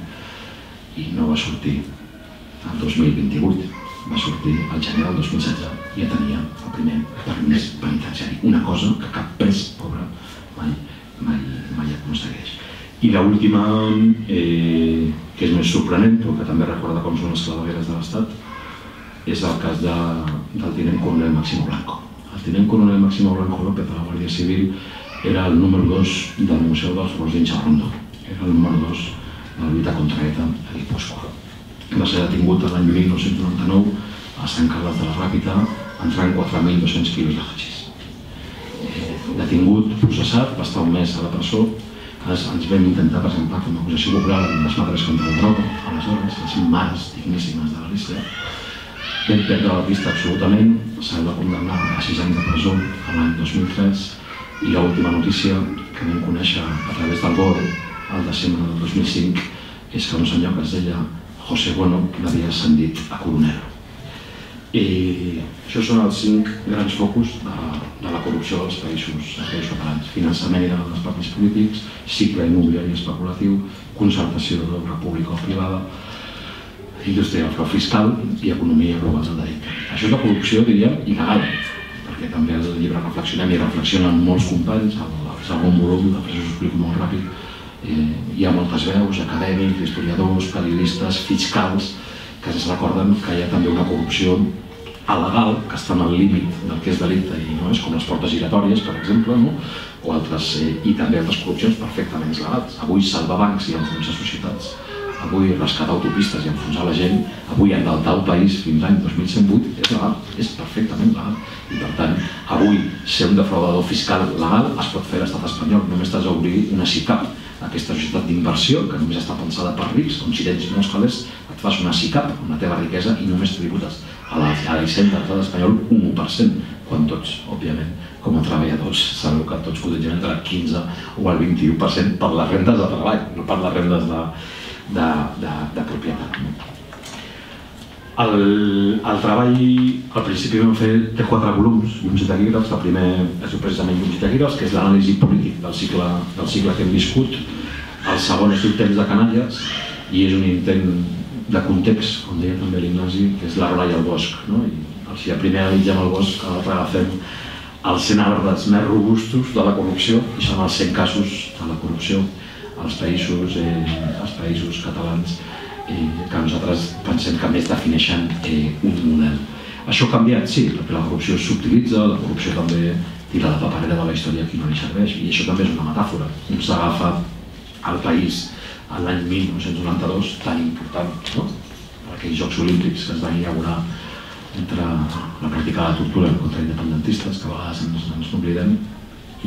i no va sortir el 2028, va sortir al gener del 2016 i ja tenia el primer permís penitenciari, una cosa que cap pres pobre mai, mai, mai aconsegueix. I l'última, eh, que és més sorprenent, però que també recorda com són les clavegueres de l'Estat, és el cas de, del tinent coronel Máximo Blanco. El tinent coronel Máximo Blanco López de la Guàrdia Civil era el número 2 del Museu dels Forts d'Inxarrondo. Era el número 2 de la lluita contra ETA a Guipúscoa. Va ser detingut l'any 1999 a Sant Carles de la Ràpita entrant 4.200 quilos de hachís. Eh, detingut, processat, va estar un mes a la presó ens, ens vam intentar presentar com a acusació popular en les matres contra la droga, aleshores, les mares digníssimes de l'Alícia. Vam perdre la pista absolutament, se'l va condemnar a 6 anys de presó l'any 2003 i l'última notícia que vam conèixer a través del BOE al desembre del 2005 és que un senyor que es deia José Bueno l'havia ascendit a coronel. I això són els cinc grans focus de, de la corrupció dels països, dels països catalans. Finançament il·legal dels partits polítics, cicle immobiliari especulatiu, concertació d'obra pública o privada, indústria del fiscal i economia global del delicte. Això és la corrupció, diríem, il·legal, perquè també al llibre reflexionem i reflexionen molts companys, al segon volum, després us explico molt ràpid, eh, hi ha moltes veus, acadèmics, historiadors, periodistes, fiscals, que es recorden que hi ha també una corrupció alegal, que està en el límit del que és delicte i no és com les portes giratòries, per exemple, no? o altres, eh, i també altres corrupcions perfectament legals. Avui salvar bancs i enfonsar societats, avui rescatar autopistes i enfonsar la gent, avui endaltar el país fins l'any 2108 és legal, és perfectament legal. I per tant, avui ser un defraudador fiscal legal es pot fer a l'estat espanyol, només t'has d'obrir una SICAP, aquesta societat d'inversió que només està pensada per rics, on si tens molts calés et fas una SICAP amb la teva riquesa i només tributes a la, a de l'estat espanyol un 1%, quan tots, òbviament, com a treballadors, sabeu que tots cotitzem entre el 15 o el 21% per les rendes de treball, no per les rendes de, de, de, de propietat. El, el treball, al principi vam fer té quatre volums, llums i taquígrafs, el primer és precisament llums i taquígrafs, que és l'anàlisi polític del cicle, del cicle que hem viscut, el segon és temps de Canàries, i és un intent de context, com deia també l'Ignasi, que és l'arbre i el bosc. No? I, o sigui, primer analitzem el bosc, l'altre agafem els 100 arbres més robustos de la corrupció, i són els 100 casos de la corrupció als països, eh, als països catalans que nosaltres pensem que més defineixen eh, un model. Això ha canviat, sí, perquè la corrupció s'utilitza, la corrupció també tira la paperera de la història qui no li serveix, i això també és una metàfora. Un s'agafa al país l'any 1992 tan important, no? aquells Jocs Olímpics que es van inaugurar entre la pràctica de la tortura contra independentistes, que a vegades ens, n'oblidem,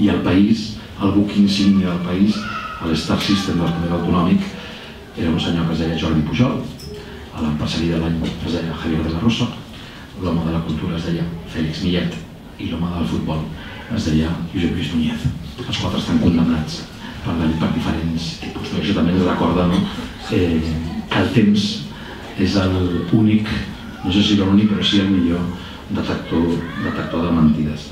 i el país, el buc insígnia del país, l'Star System del poder autonòmic, era un senyor que es deia Jordi Pujol, l'empresari de l'any es deia Javier de la Rosa, l'home de la cultura es deia Félix Millet i l'home del futbol es deia Josep Lluís Núñez. Els quatre estan condemnats per, per diferents tipus. Això també ens recorda no? eh, que el temps és l'únic, no sé si l'únic, però sí el millor detector, detector de mentides.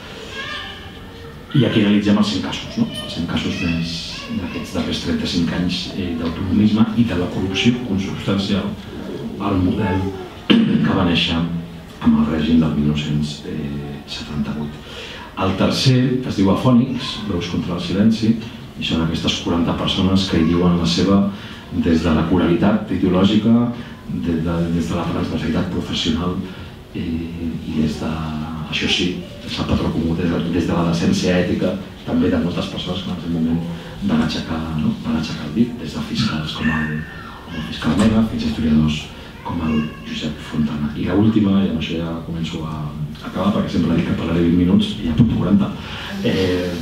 I aquí analitzem els 100 casos, no? els 100 casos més d'aquests darrers 35 anys eh, d'autonomisme i de la corrupció consubstancial al model que va néixer amb el règim del 1978. El tercer es diu Afònics, veus contra el silenci, i són aquestes 40 persones que hi diuen la seva des de la coralitat ideològica, des de, des de la transversalitat professional i, i des de, això sí, és el patró comú, des de, des de la decència ètica també de moltes persones que en aquell moment van aixecar, no? van aixecar el dit, des de fiscals com el, com el fiscal Mena fins a historiadors com el Josep Fontana. I l'última, i amb això ja començo a acabar, perquè sempre dic que parlaré 20 minuts i ja porto 40, eh,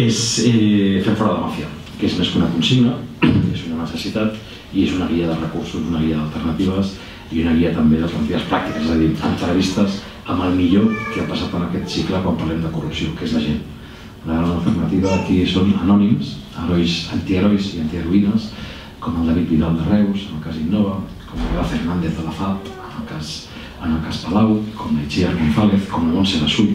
és eh, fer fora la màfia, que és més que una consigna, *clears throat* és una necessitat i és una guia de recursos, una guia d'alternatives i una guia també d'alternatives pràctiques, és a dir, entrevistes amb el millor que ha passat en aquest cicle quan parlem de corrupció, que és la gent. La alternativa aquí són anònims, herois, antiherois i antiheroïnes, com el David Vidal de Reus, en el cas Innova, com el Eva Fernández de la FAP, en el cas, en el cas Palau, com l'Itziar González, com la Montse Basull,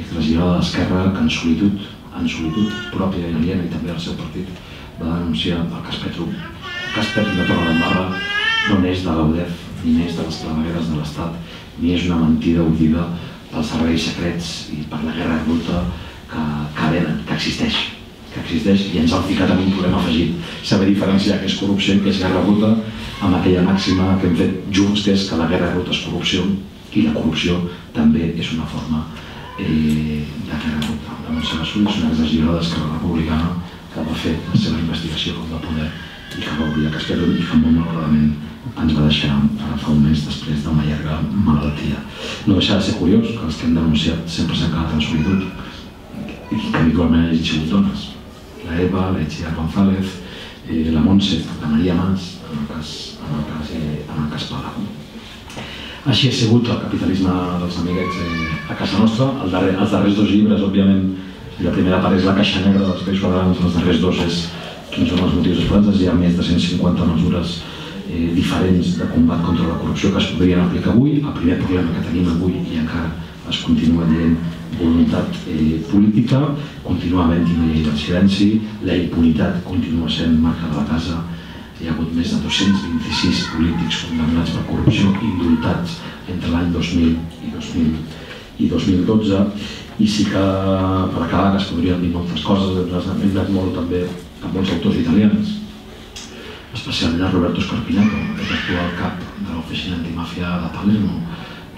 exregidora d'Esquerra que en solitud, en solitud pròpia i aliena i també del seu partit, va denunciar el cas Petro. El cas Petro de Torre d'Embarra no neix de l'UDEF, ni neix de les clavegueres de l'Estat, ni és una mentida oblida pels serveis secrets i per la guerra bruta que, que venen, que existeix que existeix i ens han ficat en un problema afegit. Saber diferenciar què és corrupció i què és guerra bruta amb aquella màxima que hem fet junts, que és que la guerra bruta és corrupció i la corrupció també és una forma eh, de guerra bruta. La Montse Bassull és una exagirada d'Esquerra Republicana que va fer la seva investigació com de poder i que va obrir a Castelló i que molt malauradament ens va deixar ara fa un mes després d'una llarga malaltia. No deixa de ser curiós que els que hem denunciat sempre s'han quedat en solitud i que habitualment hagin sigut dones la Eva, la Itziar González, eh, la Montse, la Maria Mas, en el cas, en cas, eh. Així ha sigut el capitalisme dels amiguets eh, a casa nostra. El darrer, els darrers dos llibres, òbviament, la primera part és la caixa negra dels països catalans, els darrers dos és quins són els motius esperances, hi ha més de 150 mesures eh, diferents de combat contra la corrupció que es podrien aplicar avui. El primer problema que tenim avui i encara es continua dient voluntat eh, política, continua havent-hi una llei del silenci, la impunitat continua sent marca de la casa, hi ha hagut més de 226 polítics condemnats per corrupció indultats entre l'any 2000 i, 2000 i 2012 i sí que per acabar es podrien dir moltes coses, hem anat molt també a molts autors italians especialment a Roberto Scarpinato, que és l'actual cap de l'oficina antimàfia de Palermo,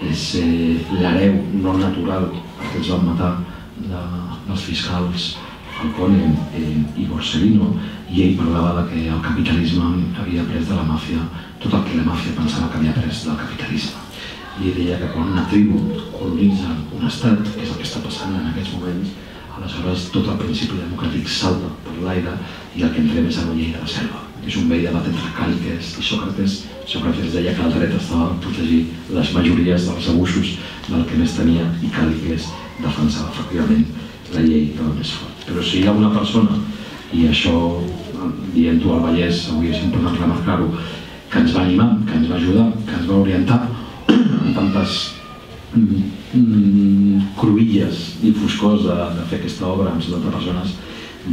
és eh, l'hereu no natural que els van matar de, dels fiscals Falcone eh, i Borsellino i ell parlava de que el capitalisme havia pres de la màfia tot el que la màfia pensava que havia pres del capitalisme i deia que quan una tribu colonitza un estat, que és el que està passant en aquests moments, aleshores tot el principi democràtic salta per l'aire i el que entrem és a la llei de la selva. És un vell debat entre Càliques i Sòcrates Sòcrates deia que el dret estava a protegir les majories dels abusos del que més tenia i Càliques defensava efectivament la llei del més fort. Però si hi ha una persona, i això dient-ho al Vallès, avui és important remarcar-ho, que ens va animar, que ens va ajudar, que ens va orientar en tantes mm, cruïlles i foscors de, de fer aquesta obra amb 70 persones,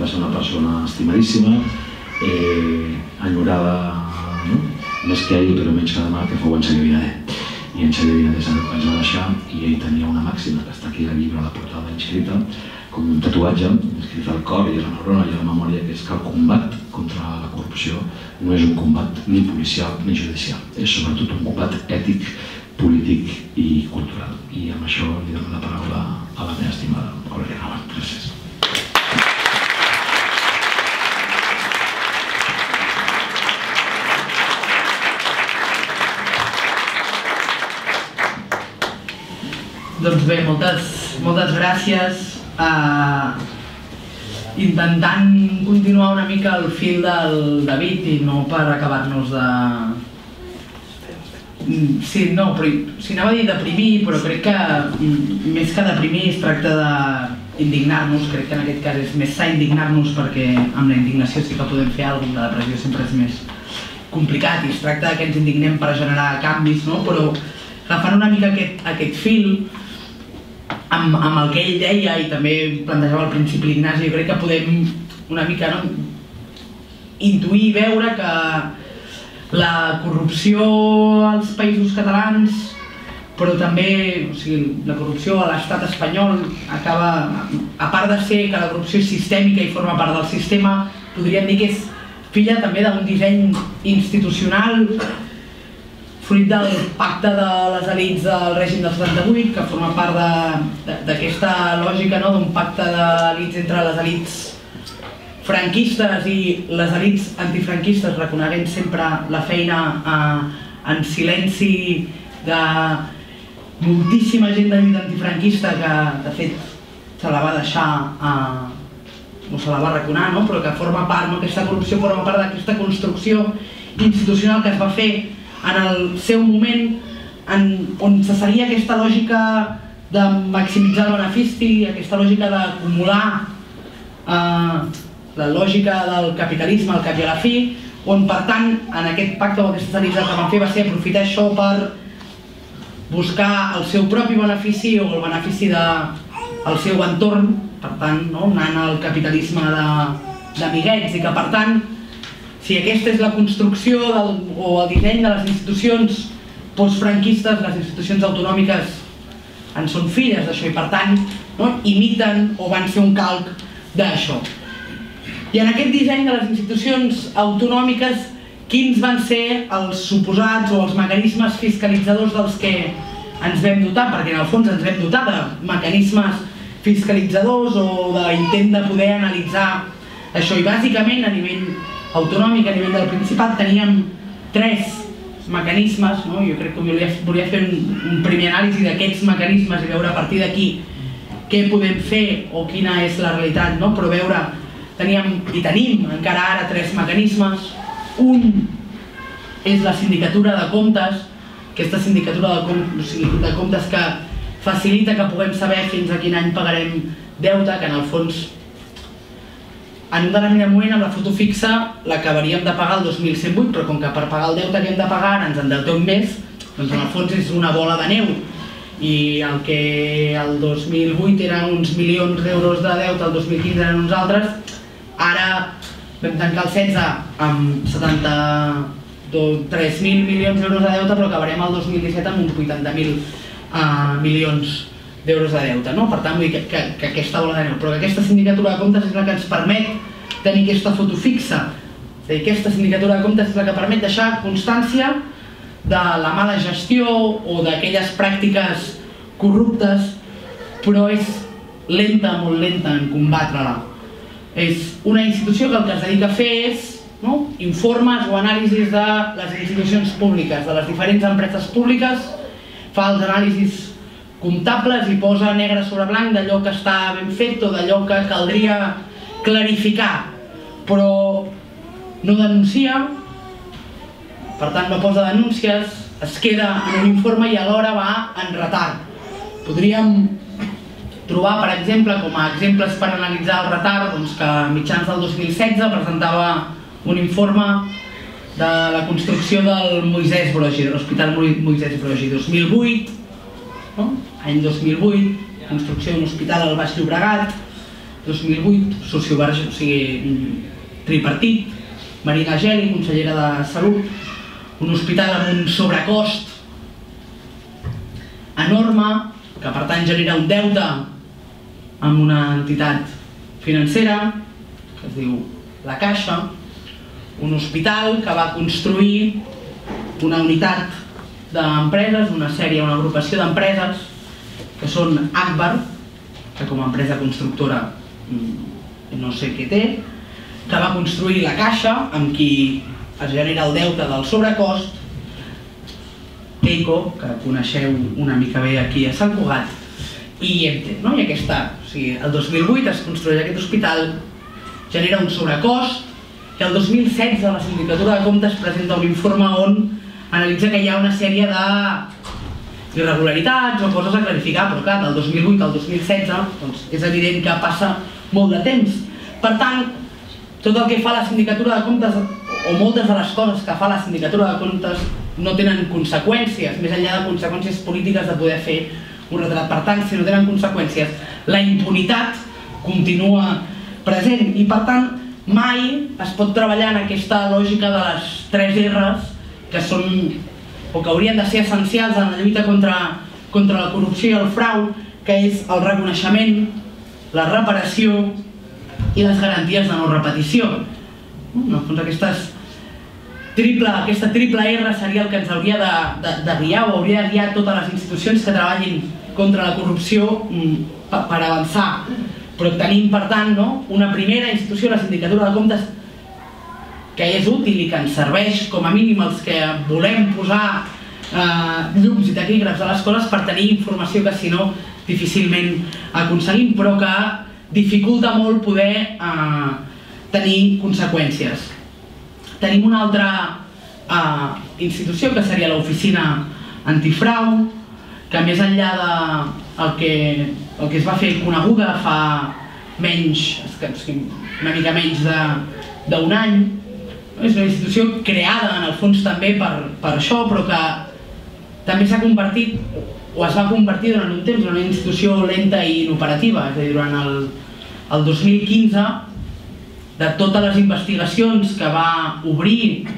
va ser una persona estimadíssima, eh, enyorada no? més que ell, però menys que demà, que fou en Xavier Vinader. I en Xavier Vinader és el que ens va deixar i ell tenia una màxima que està aquí al llibre a la portada inscrita, com un tatuatge, escrit al cor i a la neurona i a la memòria, que és que el combat contra la corrupció no és un combat ni policial ni judicial, és sobretot un combat ètic, polític i cultural. I amb això li dono la paraula a la meva estimada Olga Nova. Gràcies. Doncs bé, moltes, moltes gràcies. Uh, intentant continuar una mica el fil del David i no per acabar-nos de... Sí, no, però si anava a dir deprimir, però crec que més que deprimir es tracta d'indignar-nos, crec que en aquest cas és més sa indignar-nos perquè amb la indignació sí que podem fer alguna cosa, la depressió sempre és més complicat i es tracta que ens indignem per generar canvis, no? però agafant una mica aquest, aquest fil, amb, amb el que ell deia i també plantejava al principi l'Ignasi, jo crec que podem una mica no, intuir i veure que la corrupció als països catalans però també o sigui, la corrupció a l'estat espanyol acaba, a part de ser que la corrupció és sistèmica i forma part del sistema, podríem dir que és filla també d'un disseny institucional fruit del pacte de les elites del règim del 78, que forma part d'aquesta lògica no? d'un pacte d'elites entre les elites franquistes i les elites antifranquistes reconeguent sempre la feina eh, en silenci de moltíssima gent de lluita antifranquista que de fet se la va deixar eh, o se la va raconar, no? però que forma part, no? aquesta corrupció forma part d'aquesta construcció institucional que es va fer en el seu moment en, on se seguia aquesta lògica de maximitzar el benefici, aquesta lògica d'acumular eh, la lògica del capitalisme al cap i a la fi, on per tant en aquest pacte o aquesta sanitza que van fer va ser aprofitar això per buscar el seu propi benefici o el benefici de, el seu entorn, per tant, no? anant al capitalisme d'amiguets i que per tant, si aquesta és la construcció del, o el disseny de les institucions postfranquistes, les institucions autonòmiques en són filles d'això i per tant no? imiten o van fer un calc d'això. I en aquest disseny de les institucions autonòmiques quins van ser els suposats o els mecanismes fiscalitzadors dels que ens vam dotar, perquè en el fons ens vam dotar de mecanismes fiscalitzadors o d'intent de poder analitzar això. I bàsicament a nivell autonòmic, a nivell del Principat, teníem tres mecanismes, no? jo crec que volia, volia fer un, un primer anàlisi d'aquests mecanismes i veure a partir d'aquí què podem fer o quina és la realitat, no? però veure, teníem i tenim encara ara tres mecanismes, un és la sindicatura de comptes, aquesta sindicatura de, com, o sigui, de comptes que facilita que puguem saber fins a quin any pagarem deute, que en el fons en un determinat moment amb la foto fixa l'acabaríem de pagar el 2108, però com que per pagar el deute que de pagar ens endeuteu més, doncs en el fons és una bola de neu. I el que el 2008 eren uns milions d'euros de deute, el 2015 eren uns altres, ara vam tancar el 16 amb 73.000 milions d'euros de deute, però acabarem el 2017 amb uns 80.000 uh, milions d'euros de deute. No? Per tant, vull dir que, que, que aquesta bola de neu, però que aquesta sindicatura de comptes és la que ens permet tenir aquesta foto fixa. És dir, aquesta sindicatura de comptes és la que permet deixar constància de la mala gestió o d'aquelles pràctiques corruptes, però és lenta, molt lenta en combatre-la és una institució que el que es dedica a fer és no? informes o anàlisis de les institucions públiques, de les diferents empreses públiques, fa els anàlisis comptables i posa negre sobre blanc d'allò que està ben fet o d'allò que caldria clarificar, però no denuncia, per tant no posa denúncies, es queda en un informe i alhora va en retard. Podríem trobar, per exemple, com a exemples per analitzar el retard, doncs que a mitjans del 2016 presentava un informe de la construcció del Moisès Brogi, de l'Hospital Moisès Brogi, 2008, no? Any 2008, construcció d'un hospital al Baix Llobregat, 2008, socioverge, o sigui, tripartit, Marina Geli, consellera de Salut, un hospital amb un sobrecost enorme, que per tant genera un deute amb una entitat financera que es diu La Caixa, un hospital que va construir una unitat d'empreses, una sèrie, una agrupació d'empreses que són Akbar, que com a empresa constructora mm, no sé què té, que va construir la caixa amb qui es genera el deute del sobrecost, Keiko, que coneixeu una mica bé aquí a Sant Cugat, i EMTE, no? I aquesta, o sigui, el 2008 es construeix aquest hospital, genera un sobrecost, i el 2016 la Sindicatura de Comptes presenta un informe on analitza que hi ha una sèrie de irregularitats o coses a clarificar, però clar, del 2008 al 2016 doncs és evident que passa molt de temps. Per tant, tot el que fa la Sindicatura de Comptes, o moltes de les coses que fa la Sindicatura de Comptes, no tenen conseqüències, més enllà de conseqüències polítiques de poder fer un retrat. Per tant, si no tenen conseqüències, la impunitat continua present i per tant mai es pot treballar en aquesta lògica de les tres R's que són o que haurien de ser essencials en la lluita contra, contra la corrupció i el frau, que és el reconeixement, la reparació i les garanties de no repetició. En el fons aquestes triple, aquesta triple R seria el que ens hauria de, de, de guiar o hauria de guiar totes les institucions que treballin contra la corrupció mm, per, per avançar. Però tenim, per tant, no, una primera institució, la Sindicatura de Comptes, que és útil i que ens serveix com a mínim els que volem posar eh, llums i taquígrafs a les coses per tenir informació que si no difícilment aconseguim, però que dificulta molt poder eh, tenir conseqüències. Tenim una altra eh, institució que seria l'oficina antifrau, que més enllà de el que, el que es va fer coneguda fa menys, una mica menys d'un any, és una institució creada en el fons també per, per això, però que també s'ha convertit, o es va convertir durant un temps en una institució lenta i inoperativa, és a dir, durant el, el 2015, de totes les investigacions que va obrir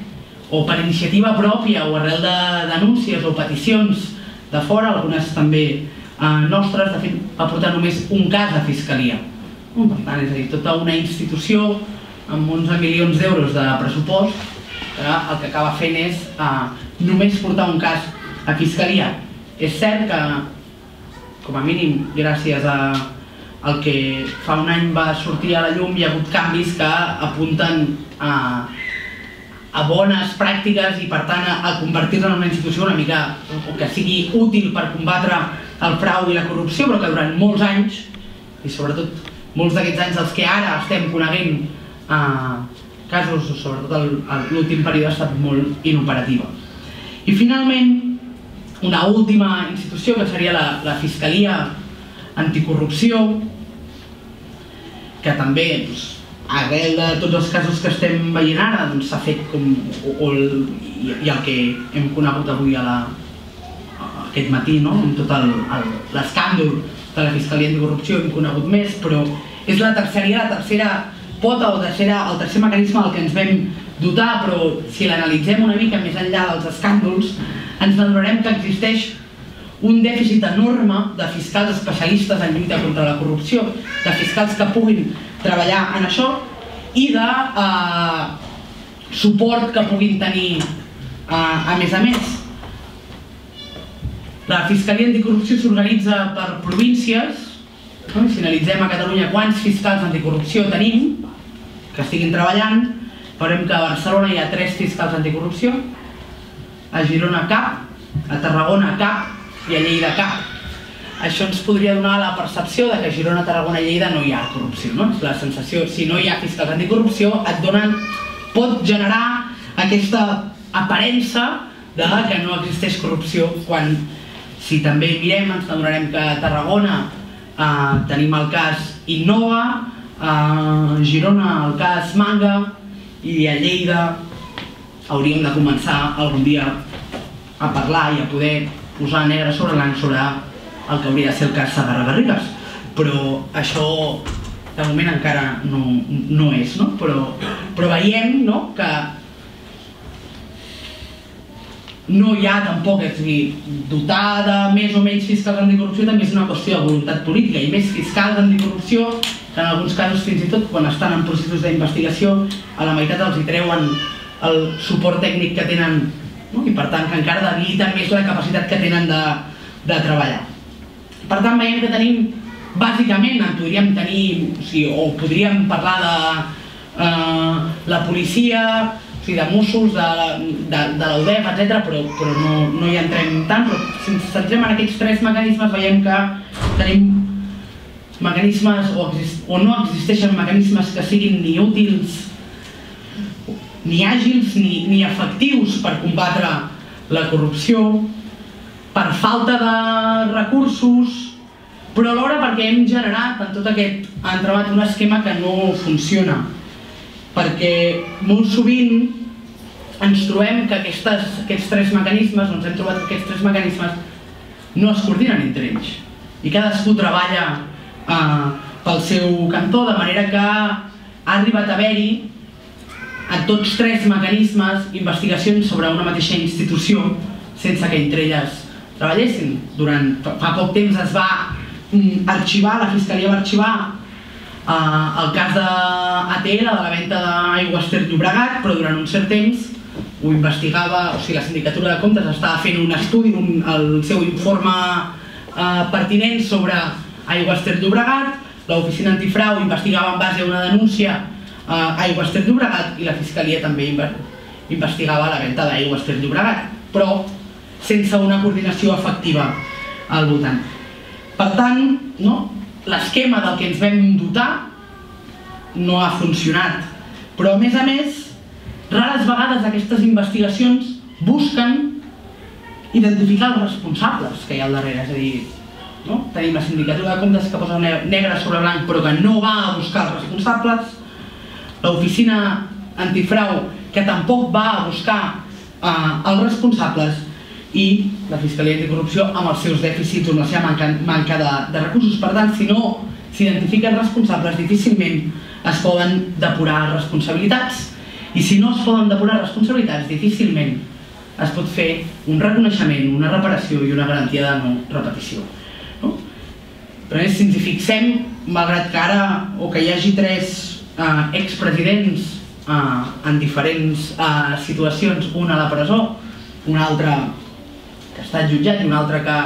o per iniciativa pròpia o arrel de denúncies o peticions de fora, algunes també eh, nostres, de fet va portar només un cas a Fiscalia. Per tant, és a dir, tota una institució amb 11 milions d'euros de pressupost que el que acaba fent és eh, només portar un cas a Fiscalia. És cert que, com a mínim, gràcies a el que fa un any va sortir a la llum, hi ha hagut canvis que apunten a, a bones pràctiques i per tant a, a convertir-la en una institució una mica o que sigui útil per combatre el frau i la corrupció, però que durant molts anys, i sobretot molts d'aquests anys els que ara estem coneguent eh, casos, sobretot l'últim període, ha estat molt inoperativa. I finalment, una última institució que seria la, la Fiscalia Anticorrupció, que també doncs, arrel de tots els casos que estem veient ara doncs, s'ha doncs, fet com o, o i, i el que hem conegut avui a la, aquest matí no? amb tot l'escàndol de la Fiscalia Anticorrupció hem conegut més però és la tercera, la tercera pota o tercera, el tercer mecanisme al que ens vam dotar, però si l'analitzem una mica més enllà dels escàndols, ens adonarem que existeix un dèficit enorme de fiscals especialistes en lluita contra la corrupció, de fiscals que puguin treballar en això i de eh, suport que puguin tenir eh, a més a més. La Fiscalia Anticorrupció s'organitza per províncies, no? si analitzem a Catalunya quants fiscals anticorrupció tenim, que estiguin treballant, veurem que a Barcelona hi ha tres fiscals anticorrupció, a Girona cap, a Tarragona cap i a Lleida cap. Això ens podria donar la percepció de que a Girona, Tarragona i Lleida no hi ha corrupció. No? La sensació, si no hi ha fiscals anticorrupció, et donen, pot generar aquesta aparença de que no existeix corrupció quan si també mirem ens adonarem que a Tarragona eh, tenim el cas Innova, a Girona el cas Manga i a Lleida hauríem de començar algun dia a parlar i a poder posar negre sobre blanc sobre el que hauria de ser el cas Sagarra Garrigues però això de moment encara no, no és, no? Però, però veiem no? que no hi ha tampoc, és a dir, més o menys fiscals anticorrupció també és una qüestió de voluntat política i més fiscals anticorrupció que en alguns casos fins i tot quan estan en processos d'investigació a la meitat els hi treuen el suport tècnic que tenen no? i per tant que encara debiliten més la capacitat que tenen de, de treballar. Per tant veiem que tenim bàsicament en podríem tenir o, sigui, o podríem parlar de eh, la policia, sigui, de Mossos, de, de, de l'UDEF, etc, però, però no, no hi entrem tant, però si ens centrem en aquests tres mecanismes veiem que tenim mecanismes o, exist o no existeixen mecanismes que siguin ni útils ni àgils ni, ni efectius per combatre la corrupció, per falta de recursos, però alhora perquè hem generat en tot aquest entramat un esquema que no funciona. Perquè molt sovint ens trobem que aquestes, aquests tres mecanismes, doncs hem trobat que aquests tres mecanismes no es coordinen entre ells i cadascú treballa eh, pel seu cantó, de manera que ha arribat a haver-hi a tots tres mecanismes investigacions sobre una mateixa institució sense que entre elles treballessin. Durant fa poc temps es va mm, arxivar, la Fiscalia va arxivar eh, el cas d'ATL, de la venda d'aigües Ter Llobregat, però durant un cert temps ho investigava, o sigui, la Sindicatura de Comptes estava fent un estudi, un, el seu informe eh, pertinent sobre Aigües Ter Llobregat, l'oficina antifrau investigava en base a una denúncia eh, Aigües Ter Llobregat i la Fiscalia també investigava la venda d'Aigües Ter Llobregat, però sense una coordinació efectiva al voltant. Per tant, no, l'esquema del que ens vam dotar no ha funcionat, però a més a més rares vegades aquestes investigacions busquen identificar els responsables que hi ha al darrere, és a dir, no? tenim la sindicatura de comptes que posa negre sobre blanc però que no va a buscar els responsables, l'oficina antifrau que tampoc va a buscar eh, els responsables i la Fiscalia Anticorrupció amb els seus dèficits o la seva manca, manca de, de recursos. Per tant, si no s'identifiquen responsables, difícilment es poden depurar responsabilitats i si no es poden depurar responsabilitats, difícilment es pot fer un reconeixement, una reparació i una garantia de no repetició. No? Però més, si ens hi fixem, malgrat que ara o que hi hagi tres eh, expresidents eh, en diferents eh, situacions, un a la presó, un altre que ha estat jutjat i un altre que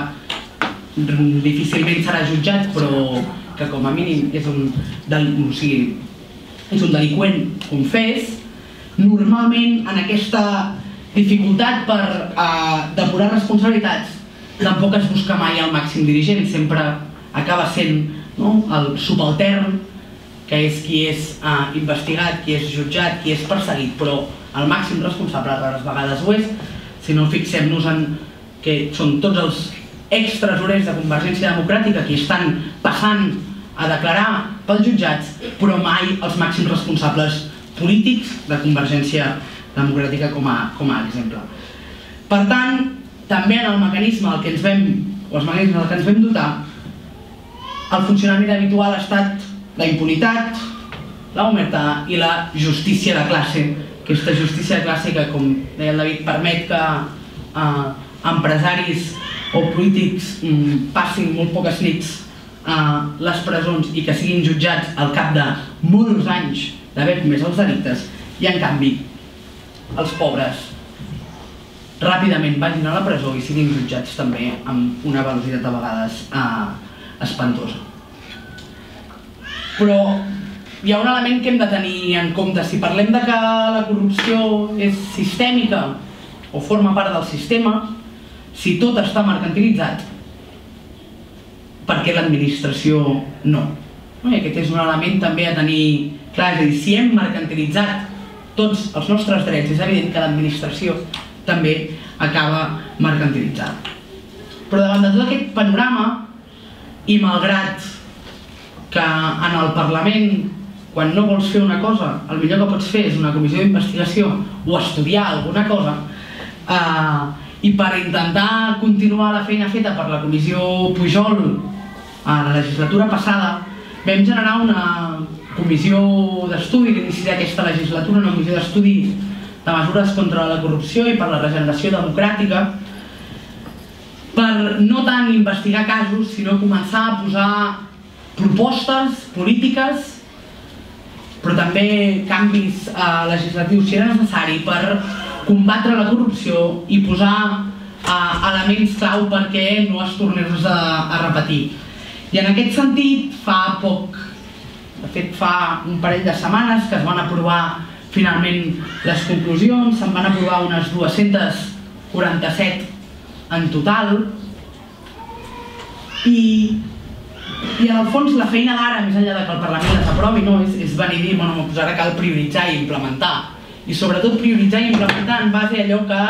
difícilment serà jutjat però que com a mínim és un, del, o sigui, és un delinqüent confés, normalment en aquesta dificultat per eh, depurar responsabilitats tampoc es busca mai el màxim dirigent, sempre acaba sent no, el subaltern que és qui és eh, investigat, qui és jutjat, qui és perseguit, però el màxim responsable rares vegades ho és, si no fixem-nos en que són tots els extresorers de Convergència Democràtica que estan passant a declarar pels jutjats, però mai els màxims responsables polítics de Convergència Democràtica com a, com a exemple. Per tant, també en el mecanisme al que ens vam, o els mecanismes al que ens vam dotar, el funcionament habitual ha estat la impunitat, la omerta i la justícia de classe. Aquesta justícia de classe que, com deia el David, permet que eh, empresaris o polítics mm, passin molt poques nits a les presons i que siguin jutjats al cap de molts anys d'haver comès els delictes i en canvi els pobres ràpidament vagin a la presó i siguin jutjats també amb una velocitat a vegades eh, espantosa. Però hi ha un element que hem de tenir en compte. Si parlem de que la corrupció és sistèmica o forma part del sistema, si tot està mercantilitzat, per què l'administració no? I aquest és un element també a tenir clar, és a dir, si hem mercantilitzat tots els nostres drets, és evident que l'administració també acaba mercantilitzant. Però davant de tot aquest panorama, i malgrat que en el Parlament, quan no vols fer una cosa, el millor que pots fer és una comissió d'investigació o estudiar alguna cosa, eh, i per intentar continuar la feina feta per la comissió Pujol a la legislatura passada vam generar una comissió d'estudi l'inici d'aquesta legislatura, una comissió d'estudi de mesures contra la corrupció i per la regeneració democràtica per no tant investigar casos sinó començar a posar propostes polítiques però també canvis eh, legislatius si era necessari per combatre la corrupció i posar eh, elements clau perquè no es tornés a, a repetir. I en aquest sentit, fa poc, de fet fa un parell de setmanes que es van aprovar finalment les conclusions, se'n van aprovar unes 247 en total, i, i en el fons la feina d'ara, més enllà de que el Parlament les aprovi, no, és, és venir i dir, bueno, doncs ara cal prioritzar i implementar i sobretot prioritzar i implementar en base a allò que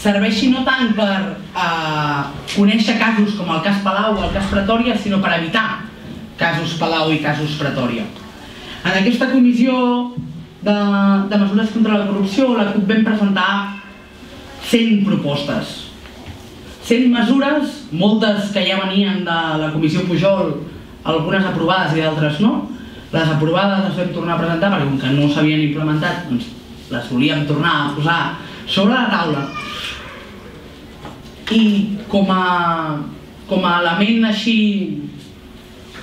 serveixi no tant per eh, conèixer casos com el cas Palau o el cas Pretòria, sinó per evitar casos Palau i casos Pretòria. En aquesta comissió de, de mesures contra la corrupció, la CUP vam presentar 100 propostes. 100 mesures, moltes que ja venien de la Comissió Pujol, algunes aprovades i d'altres no. Les aprovades les vam tornar a presentar perquè com que no s'havien implementat, doncs les volíem tornar a posar sobre la taula. I com a, com a element així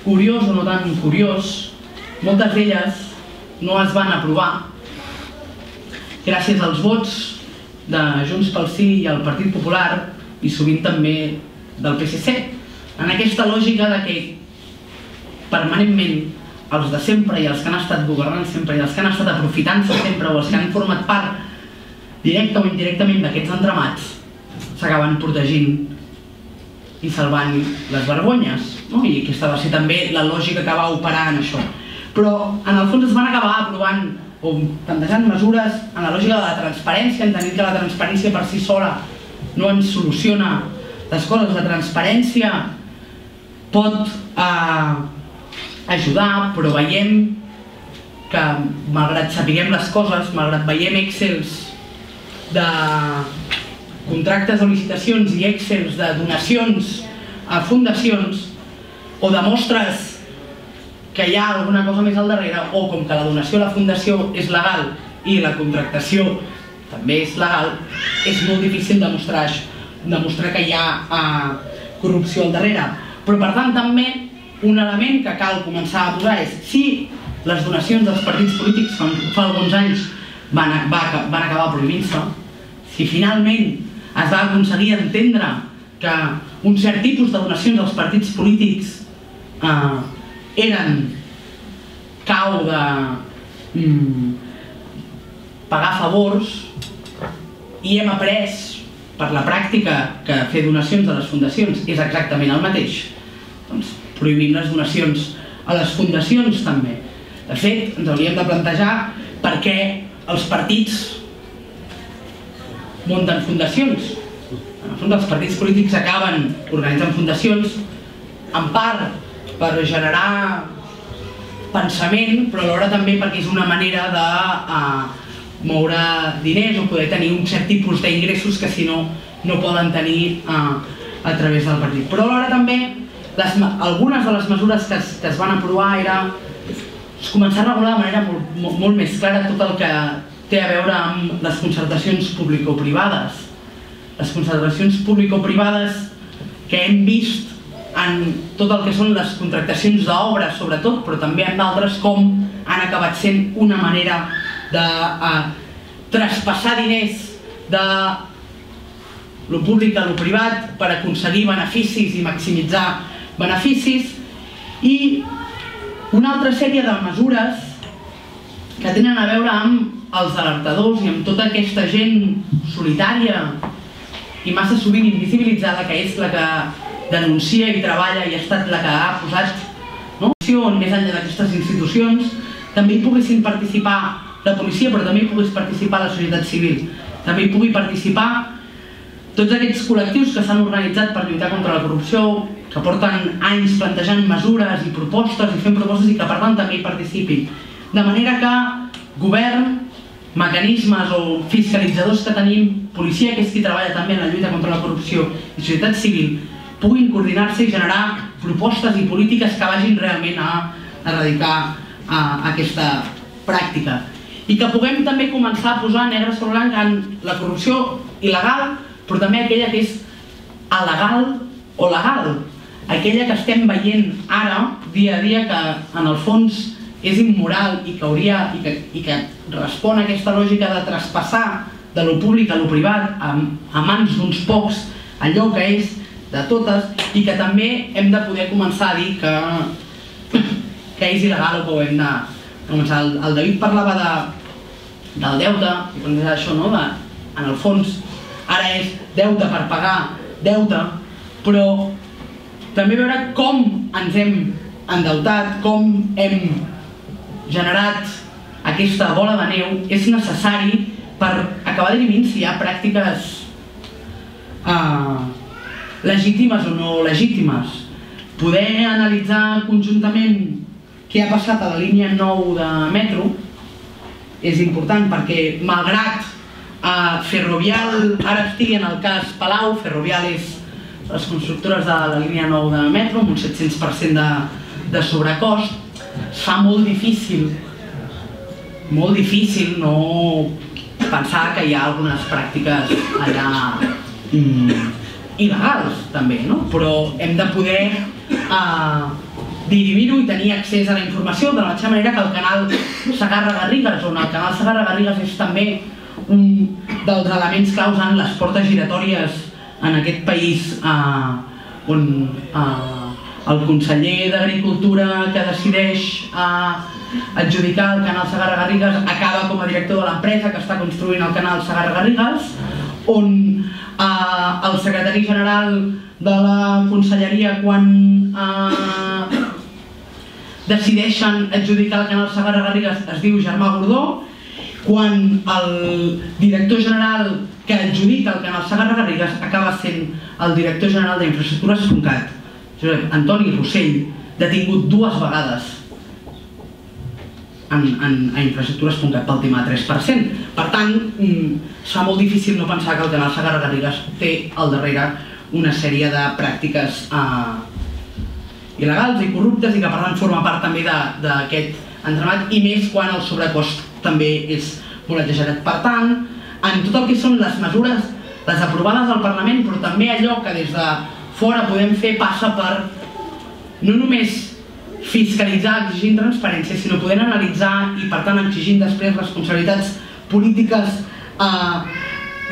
curiós o no tan curiós, moltes d'elles no es van aprovar gràcies als vots de Junts pel Sí i el Partit Popular i sovint també del PSC en aquesta lògica de que permanentment els de sempre i els que han estat governant sempre i els que han estat aprofitant-se sempre o els que han format part directe o indirectament d'aquests entramats s'acaben protegint i salvant les vergonyes no? i aquesta va ser també la lògica que va operar en això però en el fons es van acabar aprovant o plantejant mesures en la lògica de la transparència, entenent que la transparència per si sola no ens soluciona les coses, la transparència pot eh, ajudar, però veiem que malgrat sapiguem les coses, malgrat veiem excels de contractes o licitacions i excels de donacions a fundacions o de mostres que hi ha alguna cosa més al darrere o com que la donació a la fundació és legal i la contractació també és legal, és molt difícil demostrar, demostrar que hi ha uh, corrupció al darrere. Però per tant també un element que cal començar a posar és si les donacions dels partits polítics com fa alguns anys van, va, van acabar prohibint-se, si finalment es va aconseguir entendre que un cert tipus de donacions als partits polítics eh, eren cau de mm, pagar favors i hem après per la pràctica que fer donacions a les fundacions és exactament el mateix. Doncs prohibim les donacions a les fundacions també. De fet, ens hauríem de plantejar per què els partits munten fundacions. En el fons, els partits polítics acaben organitzant fundacions en part per generar pensament, però alhora també perquè és una manera de uh, moure diners o poder tenir un cert tipus d'ingressos que si no no poden tenir uh, a través del partit. Però alhora també les, algunes de les mesures que es, que es van aprovar era començar a regular de manera molt, molt, molt més clara tot el que té a veure amb les concertacions público-privades. Les concertacions público-privades que hem vist en tot el que són les contractacions d'obres, sobretot, però també en d'altres com han acabat sent una manera de uh, traspassar diners de lo públic a lo privat per aconseguir beneficis i maximitzar beneficis i una altra sèrie de mesures que tenen a veure amb els alertadors i amb tota aquesta gent solitària i massa sovint invisibilitzada que és la que denuncia i treballa i ha estat la que ha posat no? més enllà d'aquestes institucions també hi poguessin participar la policia però també hi pogués participar la societat civil també hi pugui participar tots aquests col·lectius que s'han organitzat per lluitar contra la corrupció, que porten anys plantejant mesures i propostes i fent propostes i que per tant també hi participin. De manera que govern, mecanismes o fiscalitzadors que tenim, policia, que és qui treballa també en la lluita contra la corrupció, i societat civil, puguin coordinar-se i generar propostes i polítiques que vagin realment a erradicar a, aquesta pràctica. I que puguem també començar a posar negre sobre blanc en la corrupció il·legal però també aquella que és alegal o legal, aquella que estem veient ara, dia a dia, que en el fons és immoral i que, hauria, i que, i que respon a aquesta lògica de traspassar de lo públic a lo privat a, a mans d'uns pocs allò que és de totes i que també hem de poder començar a dir que, que és il·legal o que ho hem de començar. El, el David parlava de, del deute, i això, no? de, en el fons ara és deute per pagar deute, però també veure com ens hem endeutat, com hem generat aquesta bola de neu és necessari per acabar dirimint si hi ha pràctiques uh, legítimes o no legítimes. Poder analitzar conjuntament què ha passat a la línia 9 de metro és important perquè malgrat eh, Ferrovial ara estigui en el cas Palau, Ferrovial és les constructores de la línia 9 de metro amb un 700% de, de sobrecost, es fa molt difícil molt difícil no pensar que hi ha algunes pràctiques allà mm, il·legals també, no? però hem de poder eh, dirimir-ho i tenir accés a la informació de la mateixa manera que el canal Sagarra-Garrigues, on el canal Sagarra-Garrigues és també un dels elements claus en les portes giratòries en aquest país eh, on eh, el conseller d'Agricultura que decideix eh, adjudicar el canal Sagarra-Garrigues acaba com a director de l'empresa que està construint el canal Sagarra-Garrigues on eh, el secretari general de la conselleria quan eh, decideixen adjudicar el canal Sagarra-Garrigues es diu Germà Gordó quan el director general que adjudica el canal Sagarra-Garrigues acaba sent el director general d'Infraestructures Concat, Josep Antoni Rossell, detingut dues vegades en, en, en infraestructures puncat pel tema 3%. Per tant, mm, es fa molt difícil no pensar que el canal Sagarra-Garrigues té al darrere una sèrie de pràctiques eh, il·legals i corruptes i que per tant forma part també d'aquest entramat i més quan el sobrecost també és molt exagerat. Per tant, en tot el que són les mesures, les aprovades al Parlament, però també allò que des de fora podem fer passa per no només fiscalitzar exigint transparència, sinó podent analitzar i per tant exigint després responsabilitats polítiques a,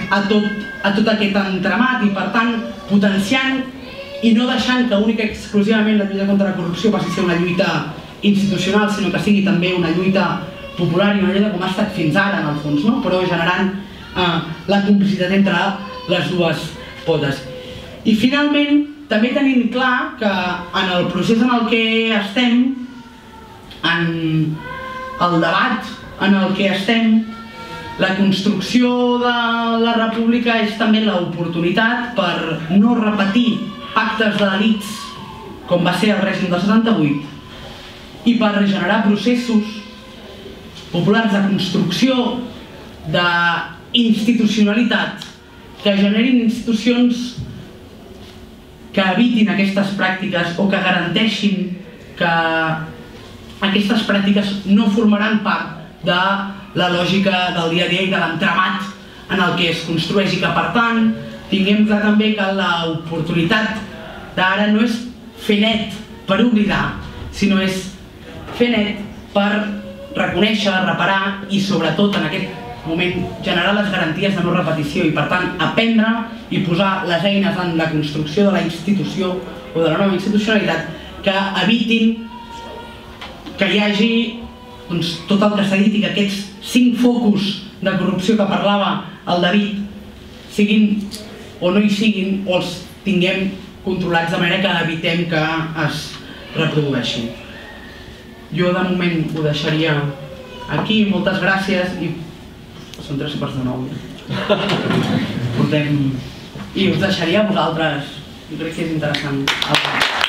a, tot, a tot aquest entramat i per tant potenciant i no deixant que única i exclusivament la lluita contra la corrupció passi a ser una lluita institucional, sinó que sigui també una lluita popular i una com ha estat fins ara en el fons, no? però generant eh, la complicitat entre les dues potes. I finalment, també tenim clar que en el procés en el que estem, en el debat en el que estem, la construcció de la república és també l'oportunitat per no repetir pactes de delits com va ser el règim del 78 i per generar processos populars de construcció d'institucionalitat que generin institucions que evitin aquestes pràctiques o que garanteixin que aquestes pràctiques no formaran part de la lògica del dia a dia i de l'entramat en el que es construeix i que per tant tinguem clar també que l'oportunitat d'ara no és fer net per oblidar, sinó és fer net per reconèixer, reparar i sobretot en aquest moment generar les garanties de no repetició i per tant aprendre i posar les eines en la construcció de la institució o de la nova institucionalitat que evitin que hi hagi doncs, tot el que s'ha dit i que aquests cinc focus de corrupció que parlava el David siguin o no hi siguin o els tinguem controlats de manera que evitem que es reprodueixin. Jo de moment ho deixaria aquí, moltes gràcies i són tres quarts de nou. *laughs* Portem... I us deixaria a vosaltres. Jo crec que és interessant.